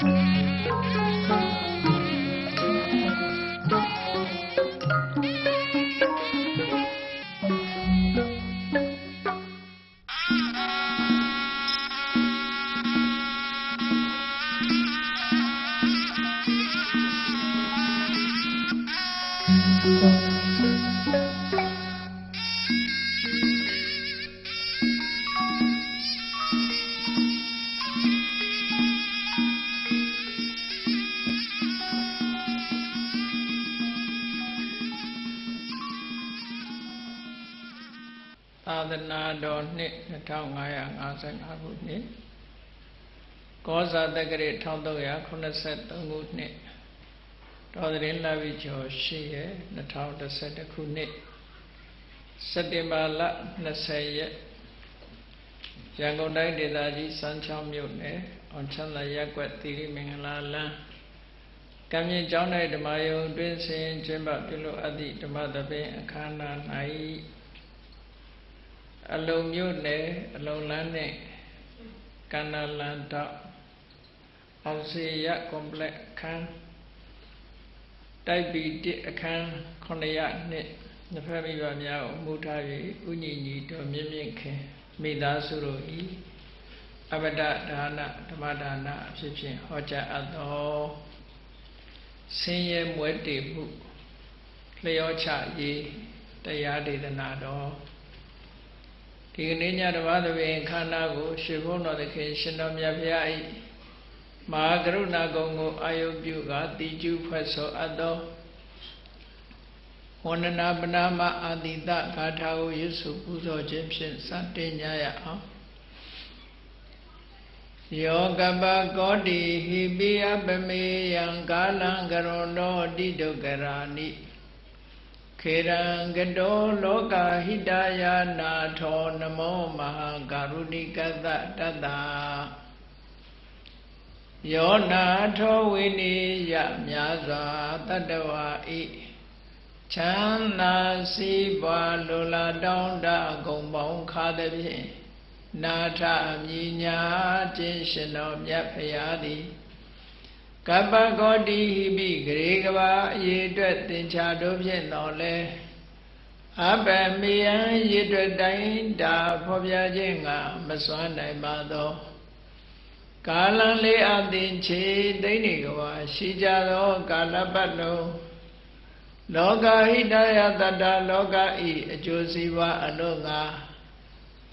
Thank you. 1555ခုနှစ်ကောဇာတက္ကရာ1383ခုနှစ်တော်သရင်လာပြီးကျော်ရှိရဲ့2011ခုနှစ်စက်တင်ဘာလ20ရက်ရန်ကုန်တိုင်းဒေသကြီးစမ်းချောင်းမြို့နယ်အောင်ချမ်းသာရပ်ကွက်သီရိမင်္ဂလာလမ်းကံမြင့်ကျောင်း၌ဓမ္မယုံတွင်ဆင်ကျင်းပပြုလုပ်အပ်သည့်ဓမ္မသဘင်အခမ်းအနား၌ အလုံမြို့နယ်အလုံလန်းနဲ့ကန္နာလန်တော့အောင်စီရကွန်ပလက်အခန်းတိုက်ပီတစ်အခန်း900နှစ်နှစ်ဖက်မိဘများကိုမူထား၍ဥညီညီတော်မြင့်မြင့်ခင်မိသားစုတို့ဤအဘဒဒါနဓမ္မဒါနအဖြစ်ဖြင့်ဟောကြားအပ်သောဆင်းရဲမွဲတေမှုလျောချရေးတရားဒေသနာတော် ဒီကနေ့ညတပါးသဘင်ခန္ဓာကိုရှင်ဘုန်းတော်သခင်ရှင်တော်မြတ်ဗျာဤမဟာကရုဏာကုံကိုအာယုပြုကတိကျုဖွဲ့ဆိုအပ်သောဝန္ဒနာပနာမအာတိတဂါထာကိုရွတ်ဆိုပူဇော်ခြင်းဖြင့်စတင်ကြရအောင်ယောကပကောတိဟိပိယပမေယံကာလံကရုဏောတိဒုက္ခရာနိ ခေရံကတောလောကဟိတယာနာထောနမောမဟာကာရုဏိကတတတ္တာယောနာထောဝိနိယမြာစွာတတ္တဝါဤချမ်းသာစီးပွားလိုလားတောင်းတဂုံပေါင်းခါသည်ဖြင့်နာထမြညာခြင်းရှင်တော်မြတ်ဖရာသည် ကပ္ပဂောတိဟိပိဂရေကဘာအရေအတွက်သင်္ချာတို့ဖြင့်တော်လဲအဘမေယံရေအတွက်တိုင်းတာဖော်ပြခြင်းကမစွမ်းနိုင်ပါသောကာလံလေးအသင်ချေတိဋ္ဌိကဘာရှိကြသောကာလပတ်လုံးလောကဟိတယတတလောကဤအကျိုးစီးပွားအလို့ငါ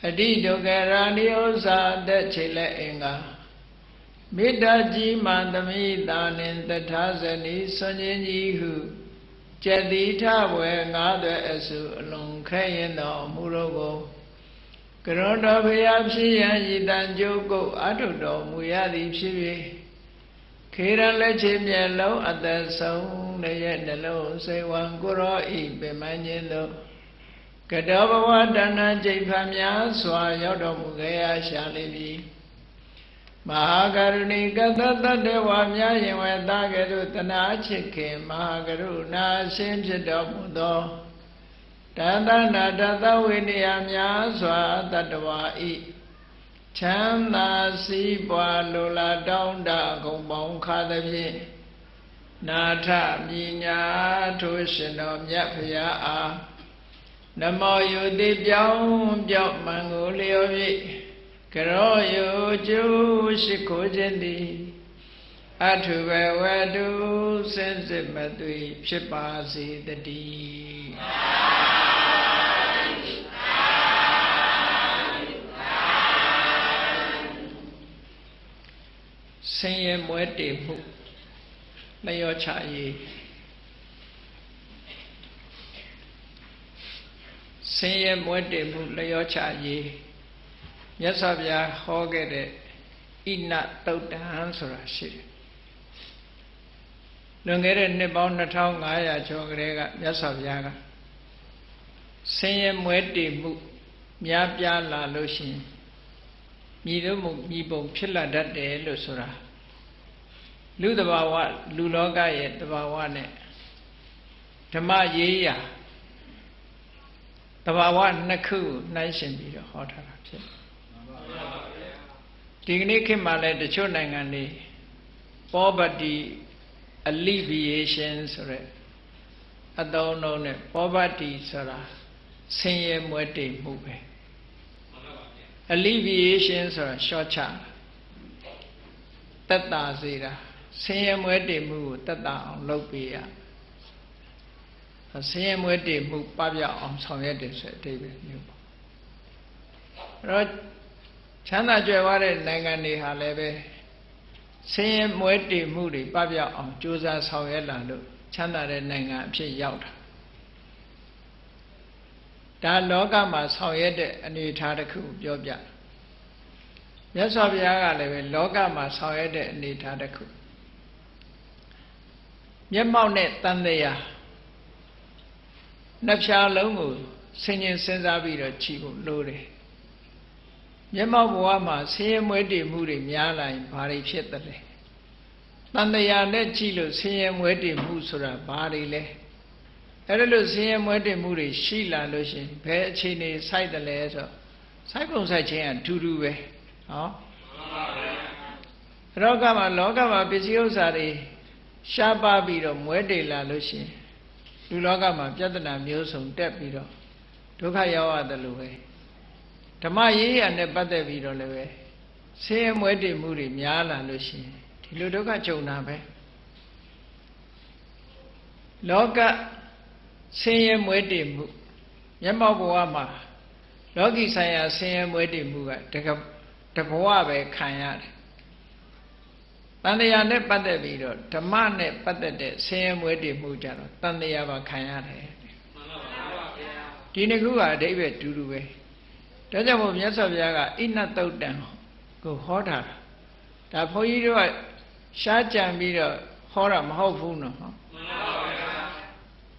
အတိဒုက္ခရာဏိဥ္စာတဲ့ခြေလက်အင်္ဂါ မေတ္တာကြီးမှသမိတာနှင့်တထာဇနီဆွန်ခြင်းကြီးဟုကျက်တိထဘွယ်ငါးသွဲအစုအလုံးခဲရင်တော်မူတော့ကိုကရောတော်ဖရာဖြစ်ရန်ဤတန်ကြိုးကိုအထုတော်မူရသည်ဖြစ်၍ခေရလက်ချေမျက်လုံးအသက်ဆုံးရဲ့နှလုံးစိတ်ဝံကိုရောဤပင်မခြင်းသို့ကတောဘဝတဏ္ဍကျိတ်ဖန်များစွာရောက်တော်မူခဲ့ရရှာလိမ့်မည် မဟာကရုဏီကသတ္တဝါများရင်ဝဲသားကဲ့သို့တနာချစ်ခင်မဟာကရုဏာရှင်ဖြစ်တော်မူသောတသနာတသဝိနည်းများစွာတတ္တဝါဤချမ်းသာစည်းပွားလိုလားတောင်းတဂုံပေါင်းခါသဖြင့်နာထမြညာထိုရှင်တော်မြတ်ဖရာအားနမောယုတိပြောင်းပြောင်းမှန်ကိုလျော်၍ ကရောယုကျိုးရှိခိုးခြင်းသည်အထုဘဝတုစင်စစ်မသွေဖြစ်ပါစေတည်းဆင်းရဲမွဲတေမှုလျောချရေးဆင်းရဲမွဲတေမှုလျောချရေး မြတ်စွာဘုရားဟောခဲ့တဲ့ဣနတုတ်တံဆိုတာရှိတယ်လွန်ခဲ့တဲ့နှစ်ပေါင်း2500ကျော်ကလေးကမြတ်စွာဘုရားကဆင်းရဲမွဲတေမှုများပြားလာလို့ရှိရင်မြည်လို့မှုမြည်ပုံဖြစ်လာတတ်တယ်လို့ဆိုတာလူတဘာဝလူလောကရဲ့တဘာဝနဲ့ဓမ္မရေးရာတဘာဝနှစ်ခုနှိုင်းရှင်ပြီးတော့ဟောထားတာဖြစ်တယ် ဒီကနေ့ခေတ်မှာလည်းတချို့နိုင်ငံတွေ poverty alleviation ဆိုတဲ့အသုံးလုံးနဲ့ poverty ဆိုတာဆင်းရဲမွဲတေမှုပဲ alleviation ဆိုတာရှော့ချတက်တာစေတာဆင်းရဲမွဲတေမှုကိုတက်တာအောင်လုပ်ပေးရဆင်းရဲမွဲတေမှုပပျောက်အောင်ဆောင်ရွက်တယ်ဆိုတဲ့အဓိပ္ပာယ်မျိုးပေါ့အဲ့တော့ ချမ်းသာကြွယ်ဝတဲ့နိုင်ငံတွေဟာလည်းပဲဆင်းရဲမွဲတေမှုတွေပပျောက်အောင်ကြိုးစားဆောင်ရွက်လာလို့ချမ်းသာတဲ့နိုင်ငံအဖြစ်ရောက်တာဒါလောကမှာဆောင်ရွက်တဲ့အနေအထားတစ်ခုပြောပြမြတ်စွာဘုရားကလည်းပဲလောကမှာဆောင်ရွက်တဲ့အနေအထားတစ်ခုမျက်မှောက်နဲ့တန်တရားနှစ်ဖြာလုံးကိုဆင်ញင်စဉ်းစားပြီးတော့ခြိဖို့လိုတယ် မျက်မှောက်ဘဝမှာဆင်းရဲမွဲတေမှုတွေများလာရင်ဘာတွေဖြစ်သလဲတန်တရားနဲ့ကြည့်လို့ဆင်းရဲမွဲတေမှုဆိုတာဘာတွေလဲအဲ့ဒါလို့ဆင်းရဲမွဲတေမှုတွေရှိလာလို့ရှင်ဘယ်အခြေအနေစိုက်တယ်လဲဆိုစိုက်ပုံစိုက်ခြင်းကထူးထူးပဲဟောလောကမှာလောကမှာပစ္စည်းဥစ္စာတွေရှားပါပြီးတော့မွဲတေလာလို့ရှင်လူလောကမှာပြဿနာမျိုးစုံတက်ပြီးတော့ဒုက္ခရောက်ရတယ်လို့ပဲ ဓမ္မရေးရနဲ့ပတ်သက်ပြီးတော့လည်းပဲဆင်းရဲမွဲတေမှုတွေများလာလို့ရှိရင်ဒီလိုဒုက္ခကြုံတာပဲလောကဆင်းရဲမွဲတေမှုမျက်မှောက်ဘဝမှာလောကီဆိုင်ရာဆင်းရဲမွဲတေမှုကတကတဘဝပဲခံရတယ်တန်တရားနဲ့ပတ်သက်ပြီးတော့ဓမ္မနဲ့ပတ်သက်တဲ့ဆင်းရဲမွဲတေမှုကြတော့တန်တရားပါခံရတယ်ဒီနှစ်ခုကအဓိပ္ပာယ်တူတူပဲ ဒါကြောင့်မို့မြတ်စွာဘုရားကဣနတုတ်တံကိုဟောတာဒါဘုန်းကြီးတို့ကရှားကြံပြီးတော့ဟောတာမဟုတ်ဘူးနော်မှန်ပါဗျာ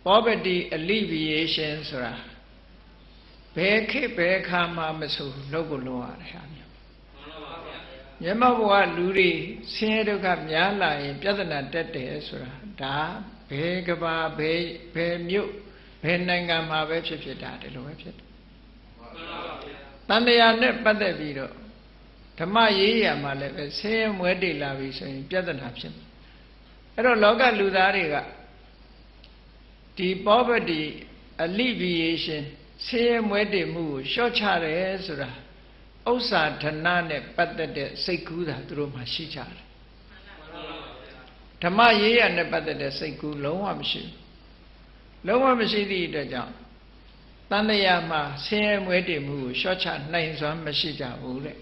poverty alleviation ဆိုတာဘယ်ခေတ်ဘယ်ခါမှမဆိုလုပ်ကိုလုပ်ရတယ်ဟာမျိုးမျက်မှောက်ဘဝလူတွေဆင်းရဲဒုက္ခများလာရင် ပြဿနာတက်တယ်ဆိုတာဒါဘယ်ကဘာဘယ်ဘယ်မြို့ဘယ်နိုင်ငံမှာပဲဖြစ်ဖြစ်ဒါဒီလိုပဲဖြစ်တယ် တန်တရားနဲ့ပတ်သက်ပြီးတော့ဓမ္မရေးရမှာလည်းပဲဆင်းရဲမွဲတေလာပြီဆိုရင်ပြဿနာဖြစ်မှာအဲ့တော့လောကလူသားတွေကဒီ poverty alleviation ဆင်းရဲမွဲတေမှုကိုလျှော့ချတယ်ဆိုတာဥစ္စာဓနနဲ့ပတ်သက်တဲ့စိတ်ကူးတာသူတို့မှရှိကြတယ်ဓမ္မရေးရနဲ့ပတ်သက်တဲ့စိတ်ကူးလုံးဝမရှိဘူးလုံးဝမရှိသည့်အတွက်ကြောင့် တန်တရားမှာဆင်းရဲမွဲတေမှုကိုလျှော့ချနိုင်စွမ်းမရှိကြဘူးတဲ့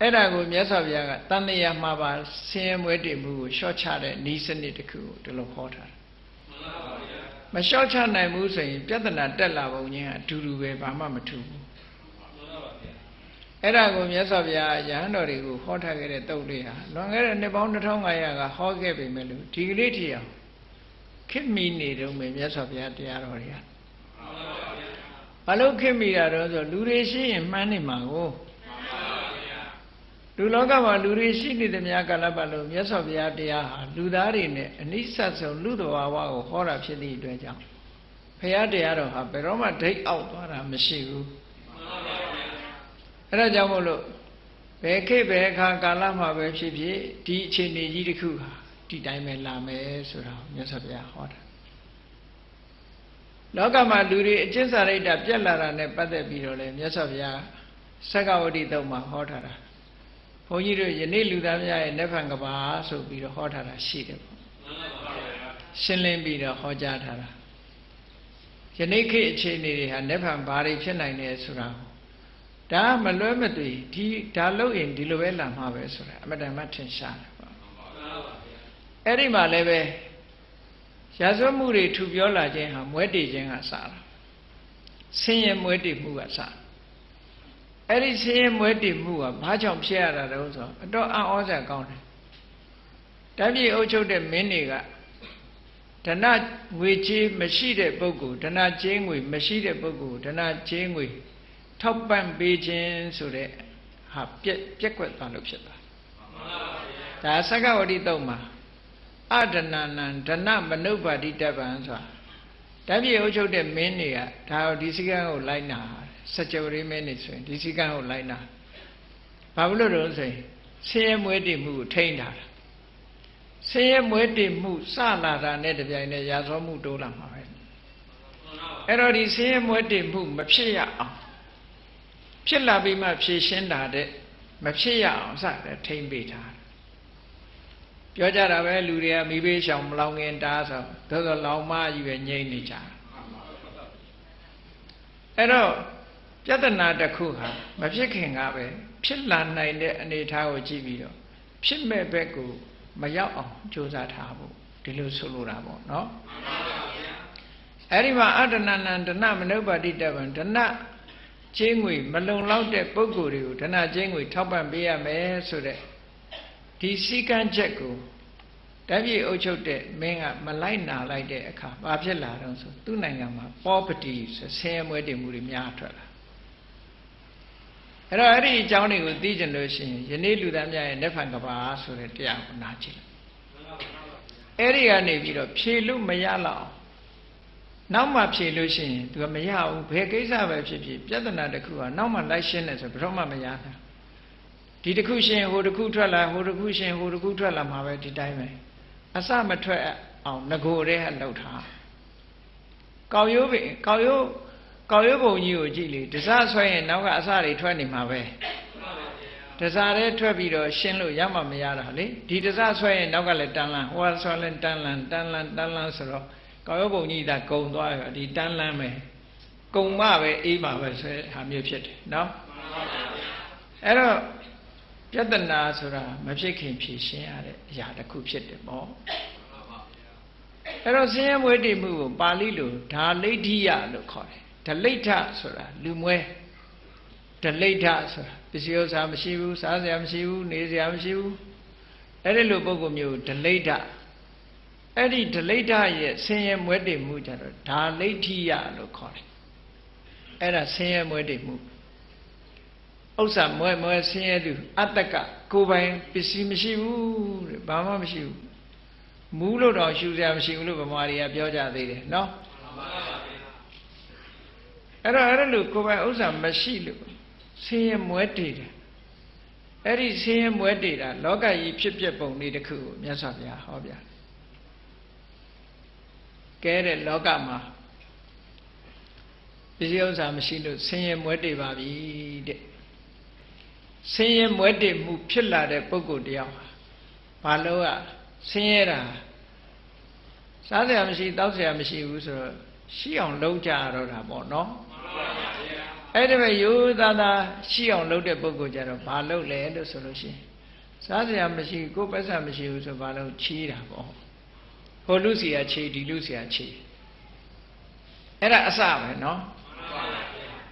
အဲ့ဒါကိုမြတ်စွာဘုရားကတန်တရားမှာပါဆင်းရဲမွဲတေမှုကိုလျှော့ချတဲ့ဤစနစ်တစ်ခုကိုဒီလိုဟောထားတယ်မလျှော့ချနိုင်ဘူးဆိုရင် ပြဿနာတက်လာပုံချင်းအတူတူပဲဘာမှမထူဘူးအဲ့ဒါကိုမြတ်စွာဘုရားရဟန်းတော်တွေကိုဟောထားခဲ့တဲ့တုတ်လေးဟာလွန်ခဲ့တဲ့နှစ်ပေါင်း2500ကဟောခဲ့ပေမဲ့လို့ဒီကလေးထီအောင်ခေတ်မီနေတော့မယ်မြတ်စွာဘုရားတရားတော်တွေက ဘာလို့ခေတ်မီတာတော့ဆိုလူတွေရှိရင်မှန်းနေမှာကိုလူလောကမှာလူတွေရှိနေသမျှကာလပတ်လုံးမြတ်စွာဘုရားတရားဟာလူသားတွေနဲ့အနိစ္စဆုံးလူတော်ဝါကိုဟောတာဖြစ်သည့်အတွက်ကြောင့်ဘုရားတရားတော်ဟာဘယ်တော့မှဒိတ်အောက်သွားတာမရှိဘူးအဲ့ဒါကြောင့်မို့လို့ဘယ်ခေတ်ဘယ်အခါကာလမှာပဲဖြစ်ဖြစ်ဒီအခြေအနေကြီးတစ်ခုဟာဒီတိုင်းပဲလာမယ်ဆိုတာမြတ်စွာဘုရားဟောတာ လောကမှာလူတွေအကျင့်စာရိတ္တပြက်လာတာနဲ့ပတ်သက်ပြီးတော့လေမြတ်စွာဘုရားသက္ကဝတိတုံမှာဟောထားတာဘုန်းကြီးတို့ယနေ့လူသားများရဲ့နက်ဖန်ကဘာဆိုပြီးတော့ဟောထားတာရှိတယ်ပေါ့ရှင်းလင်းပြီးတော့ဟောကြားထားတာယနေ့ခေတ်အခြေအနေတွေဟာနက်ဖန်ဘာတွေဖြစ်နိုင်လဲဆိုတာဒါမလွဲမသွေဒီဒါလို့ရင်ဒီလိုပဲလာမှာပဲဆိုတာအမတန်မှထင်ရှားတယ်ပေါ့အဲ့ဒီမှာလည်းပဲ ရာဇဝမှုတွေထူပြောလာခြင်းဟာမွဲတေခြင်းကစတာဆင်းရဲမွဲတေမှုကစတာအဲ့ဒီဆင်းရဲမွဲတေမှုကဘာကြောင့်ဖြစ်ရတာလဲဆိုတော့အတော့အံ့ဩစရာကောင်းတယ်တပြည့်အုပ်ချုပ်တဲ့မင်းတွေကဒဏငွေချေးမရှိတဲ့ပုဂ္ဂိုလ်ဒဏချေးငွေမရှိတဲ့ပုဂ္ဂိုလ်ဒဏချေးငွေထောက်ပံ့ပေးခြင်းဆိုတဲ့ဟာပြက်ပြက်ကွက်သွားလို့ဖြစ်သွားဒါသက္ကဝတိတုံမှာ အဒနာနံဒဏမနုပါတိတပံဆိုတာတပြည့်အုပ်ချုပ်တဲ့မင်းတွေကဒါဒီစည်းကမ်းကိုလိုက်နာစကြဝဠာမင်းတွေဆိုရင်ဒီစည်းကမ်းကိုလိုက်နာဘာလို့လို့ဆိုရင်ဆင်းရဲမွဲတည်မှုကိုထိန်းထားတာဆင်းရဲမွဲတေမှုစလာတာနဲ့တပြိုင်တည်းရာဇောမှုတိုးလာမှာပဲအဲ့တော့ဒီဆင်းရဲမွဲတေမှုမဖြစ်ရအောင်ဖြစ်လာပြီးမှဖြေရှင်းတာတဲ့မဖြစ်ရအောင်စတယ်ထိမ့်ပေးထား ပြောကြတာပဲလူတွေကမိဘေးရှောင်မလောင်ငင်တာဆိုသို့သောလောင်မကြီးပဲငြိမ့်နေကြအဲ့တော့ပြဿနာတစ်ခုဟာမဖြစ်ခင်ကပဲဖြစ်လာနိုင်တဲ့အနေအထားကိုကြည့်ပြီးတော့ဖြစ်မဲ့ဘက်ကိုမရောက်အောင်ကြိုးစားထားဖို့ဒီလိုဆိုလိုတာပေါ့နော်အဲ့ဒီမှာအတ္တနာနံဒနမနုပါတိတဗံဒနကျင်းငွေမလုံလောက်တဲ့ပုံကိုယ်တွေကိုဒနကျင်းငွေထောက်ပံ့ပေးရမယ်ဆိုတဲ့ ဒီစည်းကမ်းချက်ကိုတပြည့်အုပ်ချုပ်တဲ့မင်းကမလိုက်နာလိုက်တဲ့အခါဘာဖြစ်လာတော့ဆိုသူ့နိုင်ငံမှာ poverty ဆိုဆင်းရဲမွဲတေမှုတွေများထွက်လာအဲ့တော့အဲ့ဒီအကြောင်းတွေကိုသိကြလို့ရှိရင်ယနေ့လူသားများရဲ့နိဗ္ဗာန်ကဘာဆိုတဲ့တရားကိုနားကြည့်လိုက်အဲ့ဒီကနေပြီးတော့ဖြေလို့မရတော့နောက်မှဖြေလို့ရှိရင်သူကမရဘူးဘယ်ကိစ္စပဲဖြစ်ဖြစ်ပြဿနာတစ်ခုကနောက်မှလိုက်ရှင်းတယ်ဆိုဘယ်တော့မှမရနိုင် ဒီတစ်ခုရှင်းဟိုတစ်ခုထွက်လာဟိုတစ်ခုရှင်းဟိုတစ်ခုထွက်လာမှာပဲဒီတိုင်းပဲအစမထွက်အောင်ငကိုတဲ့ဟလှုပ်ထားကောက်ရိုးပင်ကောက်ရိုးကောက်ရိုးပုံကြီးကိုကြည့်လေတစားဆွဲရင်နောက်ကအစတွေထွက်နေမှာပဲတစားတဲ့ထွက်ပြီးတော့ရှင်းလို့ရမှမရတာလေဒီတစားဆွဲရင်နောက်ကလည်းတန်းလန်းဟိုကဆွဲလည်းတန်းလန်းတန်းလန်းတန်းလန်းဆိုတော့ကောက်ရိုးပုံကြီးဒါကုံသွားရောဒီတန်းလန်းပဲကုံမပဲအေးမှာပဲဆိုတဲ့ဟာမျိုးဖြစ်တယ်နော်အဲ့တော့ ပြဿနာဆိုတာမဖြစ်ခင်ဖြေရှင်းရတဲ့အရာတစ်ခုဖြစ်တယ်ပေါ့အဲ့တော့ဆင်းရဲမွေးတည်မှုကိုပါဠိလိုဓာလိဋ္ဌိယလို့ခေါ်တယ်ဓလိဋ္ဌဆိုတာလူမွဲဓလိဋ္ဌဆိုတာပစ္စည်းဥစ္စာမရှိဘူးစားစရာမရှိဘူးနေစရာမရှိဘူးအဲ့ဒီလိုပုံကမျိုးဓလိဋ္ဌအဲ့ဒီဓလိဋ္ဌရဲ့ဆင်းရဲမွဲတည်မှုကြတော့ဓာလိဋ္ဌိယလို့ခေါ်တယ်အဲ့ဒါဆင်းရဲမွဲတည်မှု ဥစ္စာမွဲမွဲဆင်းရဲသူအတ္တကကိုယ်ပိုင်ပစ္စည်းမရှိဘူးတဲ့ဘာမှမရှိဘူးမူးလို့တော့ရှူစရာမရှိဘူးလို့ဗမာတွေကပြောကြသေးတယ်နော်အဲ့တော့အဲ့လိုကိုယ်ပိုင်ဥစ္စာမရှိလို့ဆင်းရဲမွဲတည်တယ်အဲ့ဒီဆင်းရဲမွဲတည်တာလောကကြီးဖြစ်ပျက်ပုံလေးတစ်ခုကိုမြတ်စွာဘုရားဟောပြကဲတဲ့လောကမှာပစ္စည်းဥစ္စာမရှိလို့ဆင်းရဲမွဲတည်ပါပြီတဲ့ ဆင်းရဲမွဲတေမှုဖြစ်လာတဲ့ပုဂ္ဂိုလ်တယောက်ဘာလို့อ่ะဆင်းရဲတာစားစရာမရှိတောက်စရာမရှိဘူးဆိုတော့ရှိအောင်လုပ်ကြရတော့တာပေါ့နော်အဲ့ဒီပဲရိုးသားသားရှိအောင်လုပ်တဲ့ပုဂ္ဂိုလ်ကြတော့ဘာလုပ်လဲလို့ဆိုလို့ရှိရင်စားစရာမရှိကိုယ်ပတ်စံမရှိဘူးဆိုဘာလို့ချီးတာပေါ့ဟိုလူစီကချီးဒီလူစီကချီးအဲ့ဒါအစပဲနော်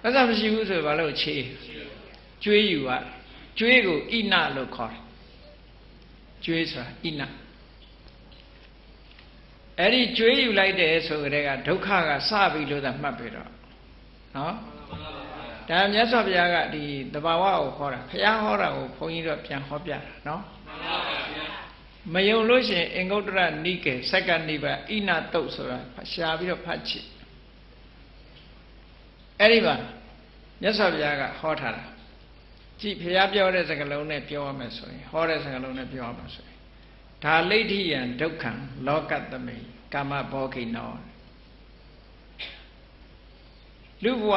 ပတ်စံမရှိဘူးဆိုဘာလို့ချီးကျွေးယူရတယ် ကျွေးကိုဣနလို့ခေါ်တယ်ကျွေးဆိုတာဣနအဲ့ဒီကျွေးယူလိုက်တယ်ဆိုကြတဲ့ကဒုက္ခကစပြီလို့သာမှတ်ပြီတော့နော်ဒါမြတ်စွာဘုရားကဒီတဘာဝကိုဟောတာဘုရားဟောတာကိုဘုန်းကြီးတို့ပြန်ဟောပြတာနော်မယုံလို့ရှိရင်အင်္ဂုတ္တရနိကေစက္ကနိဗ္ဗာဣနတုတ်ဆိုတာရှားပြီးတော့ဖတ်ချစ်အဲ့ဒီမှာမြတ်စွာဘုရားကဟောထားတာ ကြည့်ဘုရားပြောတဲ့စကားလုံးနဲ့ပြောရမယ်ဆိုရင်ဟောတဲ့စကားလုံးနဲ့ပြောရမယ်ဆိုရင်ဒါလိဋ္ဌိယံဒုက္ခံလောကတမိကာမဘောခိနောလူဘဝ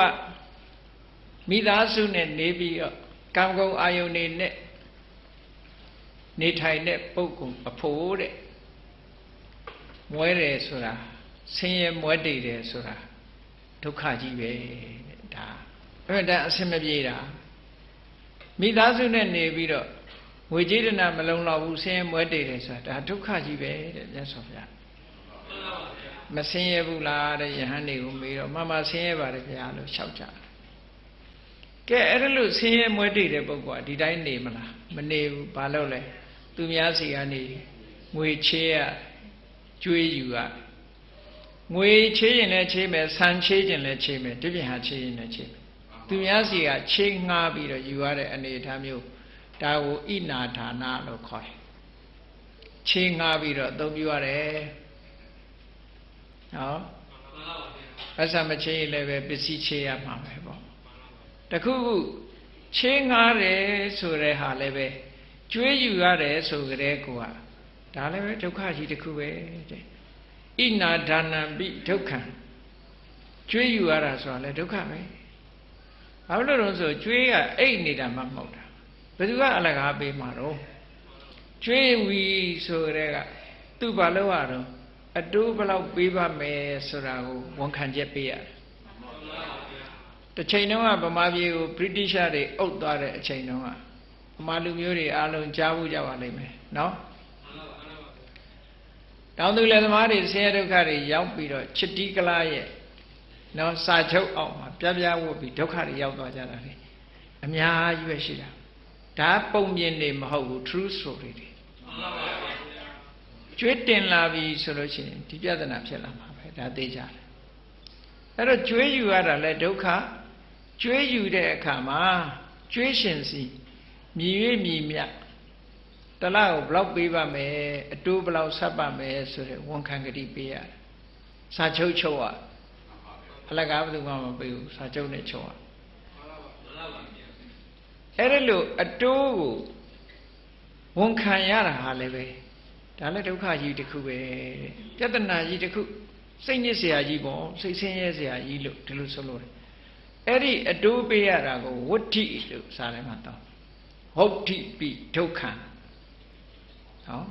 မိသားစုနဲ့နေပြီးတော့ကံကုန်အာယုန်နေနဲ့နေထိုင်တဲ့ပုဂ္ဂိုလ်အဖို့တဲ့မွဲတယ်ဆိုတာဆင်းရဲမွဲတည်တယ်ဆိုတာဒုက္ခကြီးပဲတဲ့ဒါအဲ့ဒါအဆင်မပြေတာ မိသားစုနဲ့နေပြီးတော့ငွေကြေးဒနာမလုံလောက်ဘူးဆင်းရဲမွဲတည်တယ်ဆိုတာဒါဒုက္ခကြီးပဲတဲ့မြတ်စွာဘုရားမဆင်းရဲဘူးလားတဲ့ယဟန်တွေကိုမေးတော့မမဆင်းရဲပါတယ်ဗျာလို့လျှောက်ကြတယ်ကဲအဲ့ဒါလို့ဆင်းရဲမွဲတည်တဲ့ပုဂ္ဂိုလ်ကဒီတိုင်းနေမလားမနေဘူးဘာလို့လဲသူများစီကနေငွေချေးရကျွေးယူရငွေချေးရင်လည်းချေးမယ်ဆန်ချေးရင်လည်းချေးမယ်ဒီပြင်ဟာချေးရင်လည်းချေးမယ် သူများစီကချေးငှားပြီးတော့ယူရတဲ့အနေအထားမျိုးဒါကိုဣနာဌာနလို့ခေါ်တယ်ချေးငှားပြီးတော့အသုံးပြုရတယ်နော်ပတ်စံမချေးရင်လည်းပဲပစ္စည်းချေးရမှာပဲပေါ့တခုခုချေးငှားတယ်ဆိုတဲ့ဟာလည်းပဲကျွေးယူရတယ်ဆိုကြတဲ့ကိုကဒါလည်းပဲဒုက္ခကြီးတစ်ခုပဲတဲ့ဣနာဒါနံပိဒုက္ခံကျွေးယူရတာဆိုတာလည်းဒုက္ခပဲ ဘာလို့လဲဆိုကျွေးကအိတ်နေတာမှမဟုတ်တာဘယ်သူကအလကားပေးမှာတော့ကျွေးဝီဆိုတဲ့ကသူ့ဘာလို့ရတော့အတိုးဘလောက်ပေးပါမယ်ဆိုတာကိုဝန်ခံချက်ပေးရတယ်တစ်ချိန်တုန်းကဗမာပြည်ကိုဗြိတိရှတွေအုပ်သွားတဲ့အချိန်တုန်းကဗမာလူမျိုးတွေအားလုံးကြားဖို့ကြပါလိမ့်မယ်နော်တောင်သူလယ်သမားတွေဆင်းရဲဒုက္ခတွေရောက်ပြီးတော့ချစ်တီးကလားရဲ့ နော်စာချုပ်အောင်မှာပြပြဝတ်ပြီးဒုက္ခတွေရောက်သွားကြတာလေအများကြီးပဲရှိတာဒါပုံမြင်နေမဟုတ်ဘူး true story တွေကျွေးတင်လာပြီဆိုလို့ရှိရင်ဒီပြဿနာဖြစ်လာမှာပဲဒါသိကြတယ်အဲ့တော့ကျွေးယူရတာလဲဒုက္ခကျွေးယူတဲ့အခါမှာကျွေးရှင်စီမြည်၍မြည်မြတ်တလားကိုဘလောက်ပေးပါမယ်အတိုးဘလောက်ဆက်ပါမယ်ဆိုတဲ့ဝန်ခံကတိပေးရတယ်စာချုပ်ချုပ်ရ အလကားဘယ်သူမှမပေးဘူးစာချုပ်နဲ့ချုပ်ရအဲ့ဒါလို့အတိုးကိုဝန်ခံရတာဟာလည်းပဲဒါလည်းဒုက္ခကြီးတစ်ခုပဲပြဿနာကြီးတစ်ခုစိတ်ညစ်စရာကြီးပေါ့စိတ်ဆင်းရဲစရာကြီးလို့ဒီလိုဆိုလို့တယ်အဲ့ဒီအတိုးပေးရတာကိုဝဋ္ဌိလို့စာထဲမှာတောင်းဟုတ်တိပိဒုက္ခနော်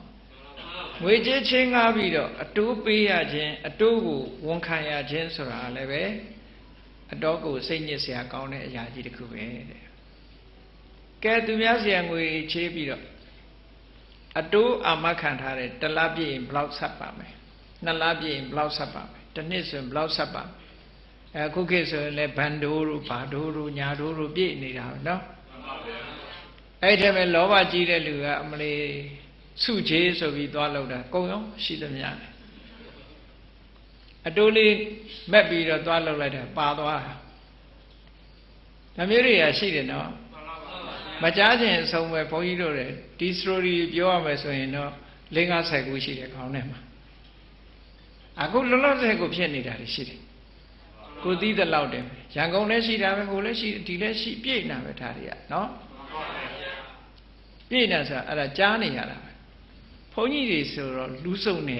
ငွေကြေးချင်းကားပြီးတော့အတိုးပေးရခြင်းအတိုးကိုဝန်ခံရခြင်းဆိုတာလည်းပဲအတော်ကိုစိတ်ညစ်เสียကောင်းတဲ့အရာကြီးတစ်ခုပဲတဲ့ကဲသူများเสียငွေချေးပြီးတော့အတိုးအာမခံထားတဲ့တစ်လပြည့်ရင်ဘလောက်ဆက်ပါမယ်နှစ်လပြည့်ရင်ဘလောက်ဆက်ပါမယ်တစ်နှစ်ဆိုရင်ဘလောက်ဆက်ပါမယ်အခုခေတ်ဆိုရင်လည်းဘန်ဒိုးတို့ဘာဒိုးတို့ညာဒိုးတို့ပြည့်နေတာနော်အဲ့ထဲမှာလောဘကြီးတဲ့လူကအမလေး စုချေးဆိုပြီးသွားလောက်တာကုံရောရှိသမျှအတိုးလေးမက်ပြီးတော့သွားလောက်လိုက်တာပါသွားတာဒါမျိုးတွေကရှိတယ်နော်မကြားခြင်းအဆုံးပဲဘုန်းကြီးတို့တွေဒီ story ပြောရမယ်ဆိုရင်တော့လင်းကားဆိုင်ကူရှိတယ်ခေါင်းထဲမှာအခုလောလောဆယ်ကိုဖြစ်နေတာတွေရှိတယ်ကိုသိတဲ့လောက်တယ်ရန်ကုန်လည်းရှိတာပဲဟိုလည်းရှိဒီလည်းရှိပြည့်နေတာပဲဒါတွေကနော်ပြည့်နေဆိုတာအဲ့ဒါကြားနေရတာပဲ ဘုန်းကြီးတွေဆိုတော့လူစုံနေ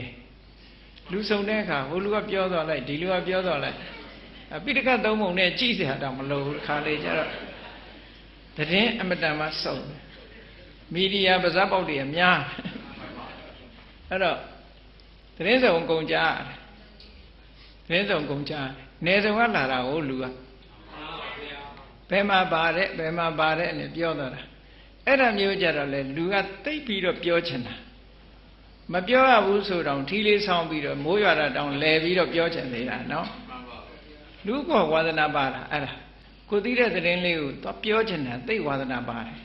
လူစုံတဲ့အခါဟိုလူကပြောသွားလိုက်ဒီလူကပြောသွားလိုက်ပိဋကသုံးပုံနဲ့ကြည့်စရာတော့မလိုဘူးခါလေကျတော့တရင်အမတန်မှစုံမီဒီယာပါဇက်ပေါက်တွေအများအဲ့တော့တရင်စုံကုန်ကြတရင်စုံကုန်ကြနေစုံကလာတာကိုလူကဘယ်မှာပါတဲ့ဘယ်မှာပါတဲ့နဲ့ပြောတော့တာအဲ့ဒါမျိုးကြတော့လေလူကတိတ်ပြီးတော့ပြောချင်တာ မပြောရဘူးဆိုတော့ထီးလေးဆောင်းပြီးတော့မိုးရွာတာတောင်လဲပြီးတော့ပြောချင်သေးတာနော်လူကဝါသနာပါတာအဲ့ဒါကိုသိတဲ့သတင်းလေးကိုသွားပြောချင်တာသိဝါသနာပါတယ်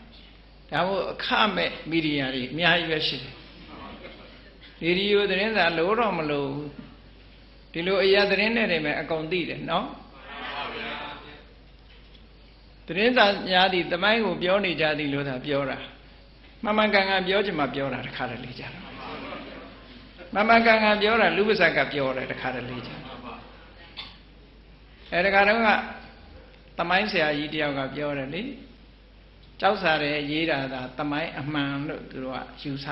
ဒါမို့အခမဲ့မီဒီယာတွေအများကြီးပဲရှိတယ်ရေဒီယိုသတင်းစာလို့တော့မလို့ဒီလိုအရာသတင်းတွေနဲ့အကုန်သိတယ်နော်သတင်းစာများသည်တမိုင်းကိုပြောနေကြသည်လို့သာပြောတာမှန်မှန်ကန်ကန်ပြောချင်မှပြောတာတခါတလေကြတာ မှန်မှန်ကန်ကန်ပြောတာလူပစကပြောတယ်တခါတလေကြအဲတခါတော့ကတမိုင်းဆရာကြီးတယောက်ကပြောတယ်လေကြောက်စားတယ်ရေးတာသာတမိုင်းအမှန်လို့သူတို့ကယူဆ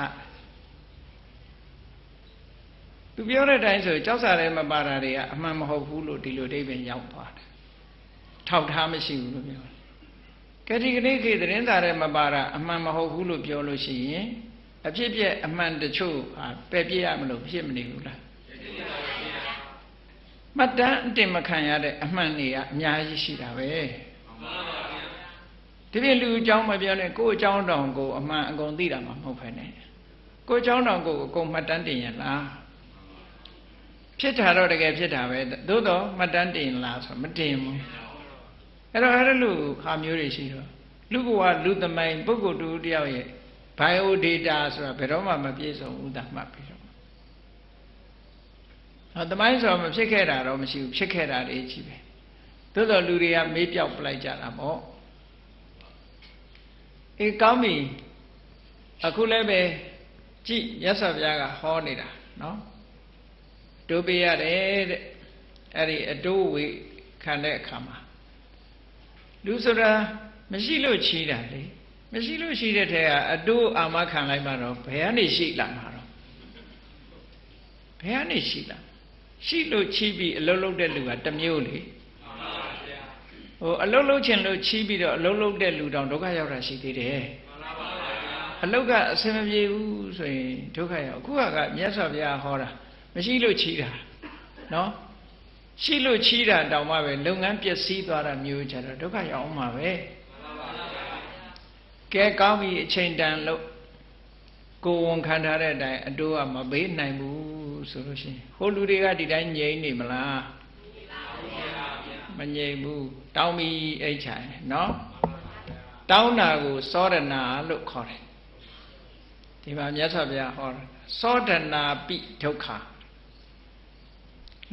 သူပြောတဲ့အတိုင်းဆိုကြောက်စားတယ်မပါတာတွေကအမှန်မဟုတ်ဘူးလို့ဒီလိုအိဗယ်ရောက်သွားတယ်ထောက်ထားမရှိဘူးလို့ပြောကတိကနေ့ခေသတင်းစာထဲမပါတာအမှန်မဟုတ်ဘူးလို့ပြောလို့ရှိရင် အဖြစ်ပြက်အမှန်တချို့ဟာပယ်ပြရမလို့ဖြစ်မနေဘူးလားမှတ်တမ်းအတင်မခံရတဲ့အမှန်တွေကအများကြီးရှိတာပဲဒီပြင်လူအကြောင်းမပြောနဲ့ကိုယ်အကြောင်းတောင်ကိုအမှန်အကုန်သိတာမှမဟုတ်ဖ ೇನೆ ကိုယ်အကြောင်းတောင်ကိုအကုန်မှတ်တမ်းတင်ရလားဖြစ်တာတော့တကယ်ဖြစ်တာပဲသို့တော့မှတ်တမ်းတင်လားဆိုမတင်ဘူးအဲ့တော့အဲ့လိုခါမျိုးတွေရှိတော့လူဘဝလူသမိုင်းပုဂ္ဂိုလ်တူတယောက်ရဲ့ bio data ဆိုတာဘယ်တော့မှမပြည့်စုံဘူးသာမှတ်ပြီးတော့အဲသမိုင်းဆိုမဖြစ်ခဲ့တာတော့မရှိဘူးဖြစ်ခဲ့တာတွေကြီးပဲသို့တော်လူတွေကမေးပြောက်ပလိုက်ကြတာပေါ့အေးကောင်းပြီအခုလည်းပဲကြည့်ရသော်ဘုရားကဟောနေတာနော်တိုးပေးရတယ်တဲ့အဲ့ဒီအတိုးဝေခံတဲ့အခါမှာလူဆိုတာမရှိလို့ချီးတာလေ မရှိလို့ရှိတဲ့ထဲကအတိုးအာမခံလိုက်မှတော့ဘယ်ကနေရှိလာမှာတော့ဘယ်ကနေရှိလားရှိလို့ချီးပြီးအလုံးလုံးတဲ့လူကတစ်မျိုးလေဟိုအလုံးလုံးချင်လို့ချီးပြီးတော့အလုံးလုံးတဲ့လူတောင်ဒုက္ခရောက်တာရှိသေးတယ်အလုတ်ကအဆင်မပြေဘူးဆိုရင်ဒုက္ခရောက်အခုကမြတ်စွာဘုရားဟောတာမရှိလို့ချီးတာနော်ရှိလို့ချီးတာတောင်မှပဲလုပ်ငန်းပျက်စီးသွားတာမျိုးကြတော့ဒုက္ခရောက်အောင်မှာပဲ ကဲကောင်းပြီအချိန်တန်လို့ကိုယ်ဝန်ခံထားတဲ့အတိုင်းအတိုးကမပေးနိုင်ဘူးဆိုလို့ရှိရင်ဟိုလူတွေကဒီတိုင်းငြိမ့်နေမလားမငြိမ့်ဘူးတောင်းပြီးအိတ်ချင်နော်တောင်းတာကိုစောရဏလို့ခေါ်တယ်ဒီမှာမြတ်စွာဘုရားဟောတာစောဒနာပိဒုက္ခ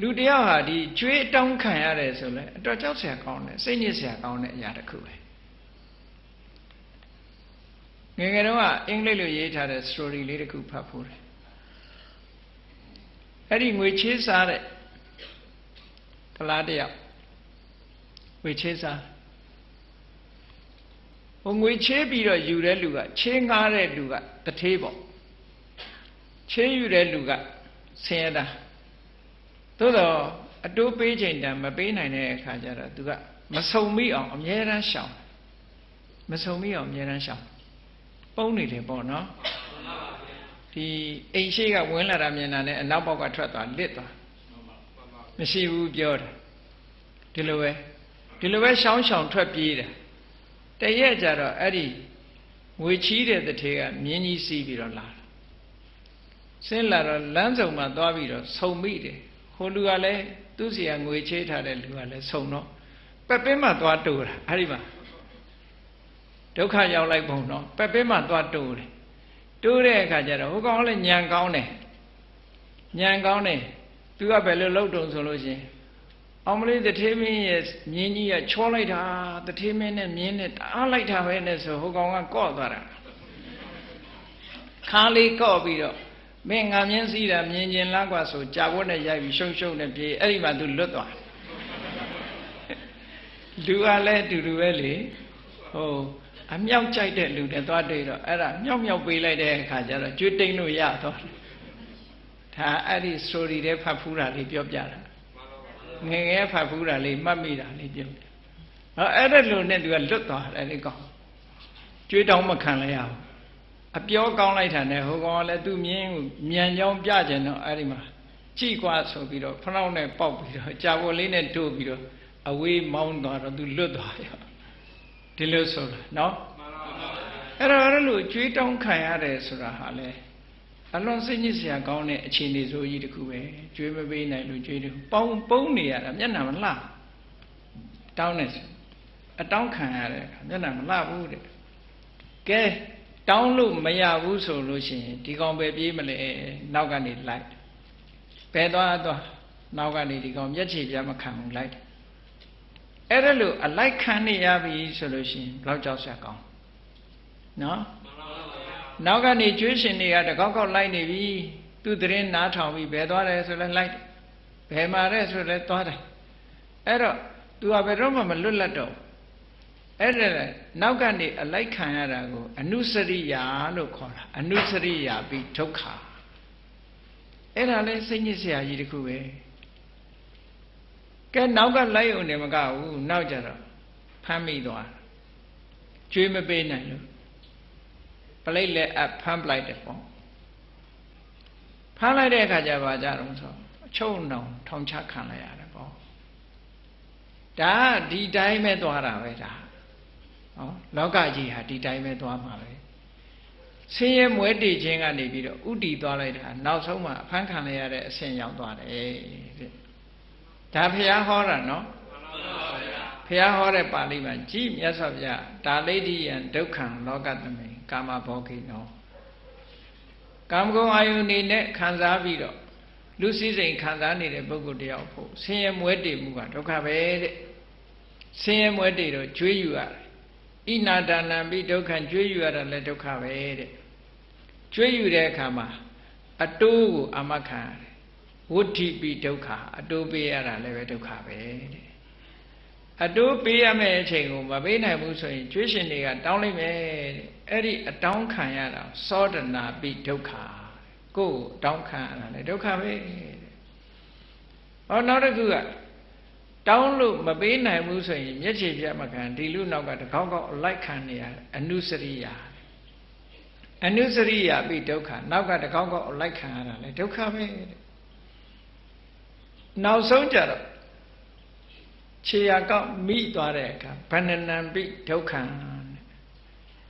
လူတယောက်ဟာဒီကျွေးတောင်းခံရတယ်ဆိုလဲအတော်ကြောက်စရာကောင်းတယ်စိတ်ညစ်စရာကောင်းတဲ့အရာတစ်ခုပဲ ငယ်ငယ်တုန်းကအင်္ဂလိပ်လိုရေးထားတဲ့ story လေးတစ်ခုဖတ်ဖို့တယ်အဲ့ဒီငွေချေးစားတဲ့တလားတယောက်ငွေချေးစားဟိုငွေချေးပြီးတော့ယူတဲ့လူကချေးငားတဲ့လူကတထေးပေါ့ချေးယူတဲ့လူကဆင်းရဲတာသို့တော့အတိုးပေးချိန်တန်မပေးနိုင်တဲ့အခါကျတော့သူကမစုံမိအောင်အမြဲတမ်းရှောင်မစုံမိအောင်အမြဲတမ်းရှောင် ပုံနေတယ်ပေါ့နော်ဒီအိမ်ရှိကဝင်လာတာမြင်တာနဲ့အနောက်ဘောက်ကထွက်သွားလစ်သွားမရှိဘူးပြောတယ်ဒီလိုပဲဒီလိုပဲရှောင်းရှောင်းထွက်ပြေးတယ်တရက်ကြတော့အဲ့ဒီငွေချီးတဲ့တထေကမြင်းကြီးစီးပြီးတော့လာတာဆင်းလာတော့လမ်းစုံမှာသွားပြီးတော့ဆုံမိတယ်ဟိုလူကလည်းသူ့စီကငွေချေးထားတဲ့လူကလည်းဆုံတော့ပက်ပင်းမှသွားတူတာအဲ့ဒီမှာ ဒုက္ခရောက်လိုက်ပုံတော့ပက်ပေးမှသွားတူတယ်တူတဲ့အခါကျတော့ဟိုကောင်လည်းညံကောင်းတယ်ညံကောင်းတယ်သူကဘယ်လိုလုပ်တုံဆိုလို့ရှင်အောင်မလေးတထေးမင်းရဲ့မြင်းကြီးကချောလိုက်တာတထေးမင်းနဲ့မြင်းနဲ့တအားလိုက်တာပဲနဲ့ဆိုဟိုကောင်ကကော့သွားတာခါလေးကော့ပြီးတော့မင်းငါမြင်းစီးတာမြင်ကျင်လားကွာဆိုကြာဖို့နဲ့ရိုက်ပြီးရှုံရှုံနဲ့ပြေးအဲ့ဒီမှာသူလွတ်သွားလူကလည်းအတူတူပဲလေဟို အမြောက်ကြိုက်တဲ့လူနဲ့သွားတွေ့တော့အဲ့ဒါမြောက်မြောက်ပေးလိုက်တဲ့အခါကျတော့ကျွတ်တိန်လို့ရတော့ဒါအဲ့ဒီ story တွေဖတ်ဖူးတာလေးပြောပြတာငငယ်ဖတ်ဖူးတာလေးမှတ်မိတာလေးပြောပြဟောအဲ့ဒါလိုနဲ့သူကလွတ်သွားတယ်လေကောင်းကျွေးတောင်းမခံလိုက်ရဘူးအပြောကောင်းလိုက်တာနဲ့ဟိုကောင်ကလည်းသူ့မြင်းကိုမြန်ကြောင်းပြကြင်တော့အဲ့ဒီမှာကြည့်ကွာဆိုပြီးတော့ဖနှောက်နဲ့ပေါက်ပြီးတော့ကြာပေါ်လေးနဲ့တို့ပြီးတော့အဝေးမောင်းသွားတော့သူလွတ်သွားရော ဒီလိုဆိုတာနော်အဲ့တော့အဲ့လိုကြွေးတောင်းခံရတယ်ဆိုတာဟာလေအလွန်စိတ်ညစ်စရာကောင်းတဲ့အခြေအနေဆိုကြီးတခုပဲကြွေးမပေးနိုင်လို့ကြွေးတယ်ပေါင်းပုံးနေရတာမျက်နှာမလှတောင်းနေအတောင်းခံရတဲ့မျက်နှာမလှဘူးတဲ့ကဲတောင်းလို့မရဘူးဆိုလို့ရှိရင်ဒီကောင်ပဲပြေးမလဲနောက်ကနေလိုက်ဘယ်သွားသွားနောက်ကနေဒီကောင်မျက်ခြေပြမခံဘူးလိုက် အဲ့ဒါလို့အလိုက်ခံနေရပြီဆိုလို့ရှိရင်ဘလောက်ကြောက်စရာကောင်းနော်နောက်ကနေကျွေးရှင်တွေကတကောက်ကောက်လိုက်နေပြီသူသတင်းနားထောင်ပြီးဘယ်သွားတယ်ဆိုလဲလိုက်ဘယ်မှာလဲဆိုလဲသွားတယ်အဲ့တော့ तू ကဘယ်တော့မှမလွတ်လပ်တော့အဲ့ဒါနောက်ကနေအလိုက်ခံရတာကိုအနုစရိယာလို့ခေါ်တာအနုစရိယာပြီးဒုက္ခအဲ့ဒါလဲစိတ်ညစ်စရာကြီးတခုပဲ ကဲနောက်ကလိုက်ုံနေမကဘူးနောက်ကြတော့ဖမ်းမိသွားကျွေးမပေးနိုင်လို့ပလိတ်လက်အပ်ဖမ်းပလိုက်တယ်ပေါ့ဖမ်းလိုက်တဲ့အခါကျပါကြတော့ဆိုအချုပ်နှောင်ထောင်ချခံလိုက်ရတယ်ပေါ့ဒါဒီတိုင်းပဲသွားတာပဲဒါဟောလောကကြီးဟာဒီတိုင်းပဲသွားမှာပဲဆင်းရဲမွဲတေခြင်းကနေပြီးတော့ဥတီသွားလိုက်တာနောက်ဆုံးမှအဖမ်းခံရတဲ့အဆင့်ရောက်သွားတယ်တဲ့ ဒါဘုရားဟောတာနော်ဘုရားဟောတဲ့ပါဠိမှာကြည်မြတ်စွာဘုရားဒါလိဋ္ဌိယံဒုက္ခံလောကသမိကာမဘောဂိနောကာမဂုဏ်အာယုန်နေနဲ့ခံစားပြီးတော့လူစည်းစိမ်ခံစားနေတဲ့ပုဂ္ဂိုလ်တယောက်ဖို့ဆင်းရဲမွဲတေမှုကဒုက္ခပဲတဲ့ဆင်းရဲမွဲတေတော့ကြွေးယူရတယ်ဣနာဒါနံပြီးဒုက္ခကြွေးယူရတာလည်းဒုက္ခပဲတဲ့ကြွေးယူတဲ့အခါမှာအတိုးကိုအမခံရတယ် ဝဋ္ဌိပိဒုက္ခအတိုးပေးရတာလည်းပဲဒုက္ခပဲတဲ့အတိုးပေးရမယ့်အချိန်ကိုမပေးနိုင်ဘူးဆိုရင်ကျွေးရှင်တွေကတောင်းလိုက်မယ်တဲ့အဲ့ဒီအတောင်းခံရတာသောဒနာပိဒုက္ခကိုယ်တောင်းခံရတာလေဒုက္ခပဲဟောနောက်တစ်ခုကတောင်းလို့မပေးနိုင်ဘူးဆိုရင်မျက်ခြေပြတ်မခံဒီလူနောက်ကတကောက်ကောက်လိုက်ခံနေရအနုစရိယာအနုစရိယာပြီးဒုက္ခနောက်ကတကောက်ကောက်လိုက်ခံရတာလေဒုက္ခပဲတဲ့ နောက်ဆုံးကြတော့ခြေရကောက်မိသွားတဲ့အခါဗန္နနံပိဒုက္ခံ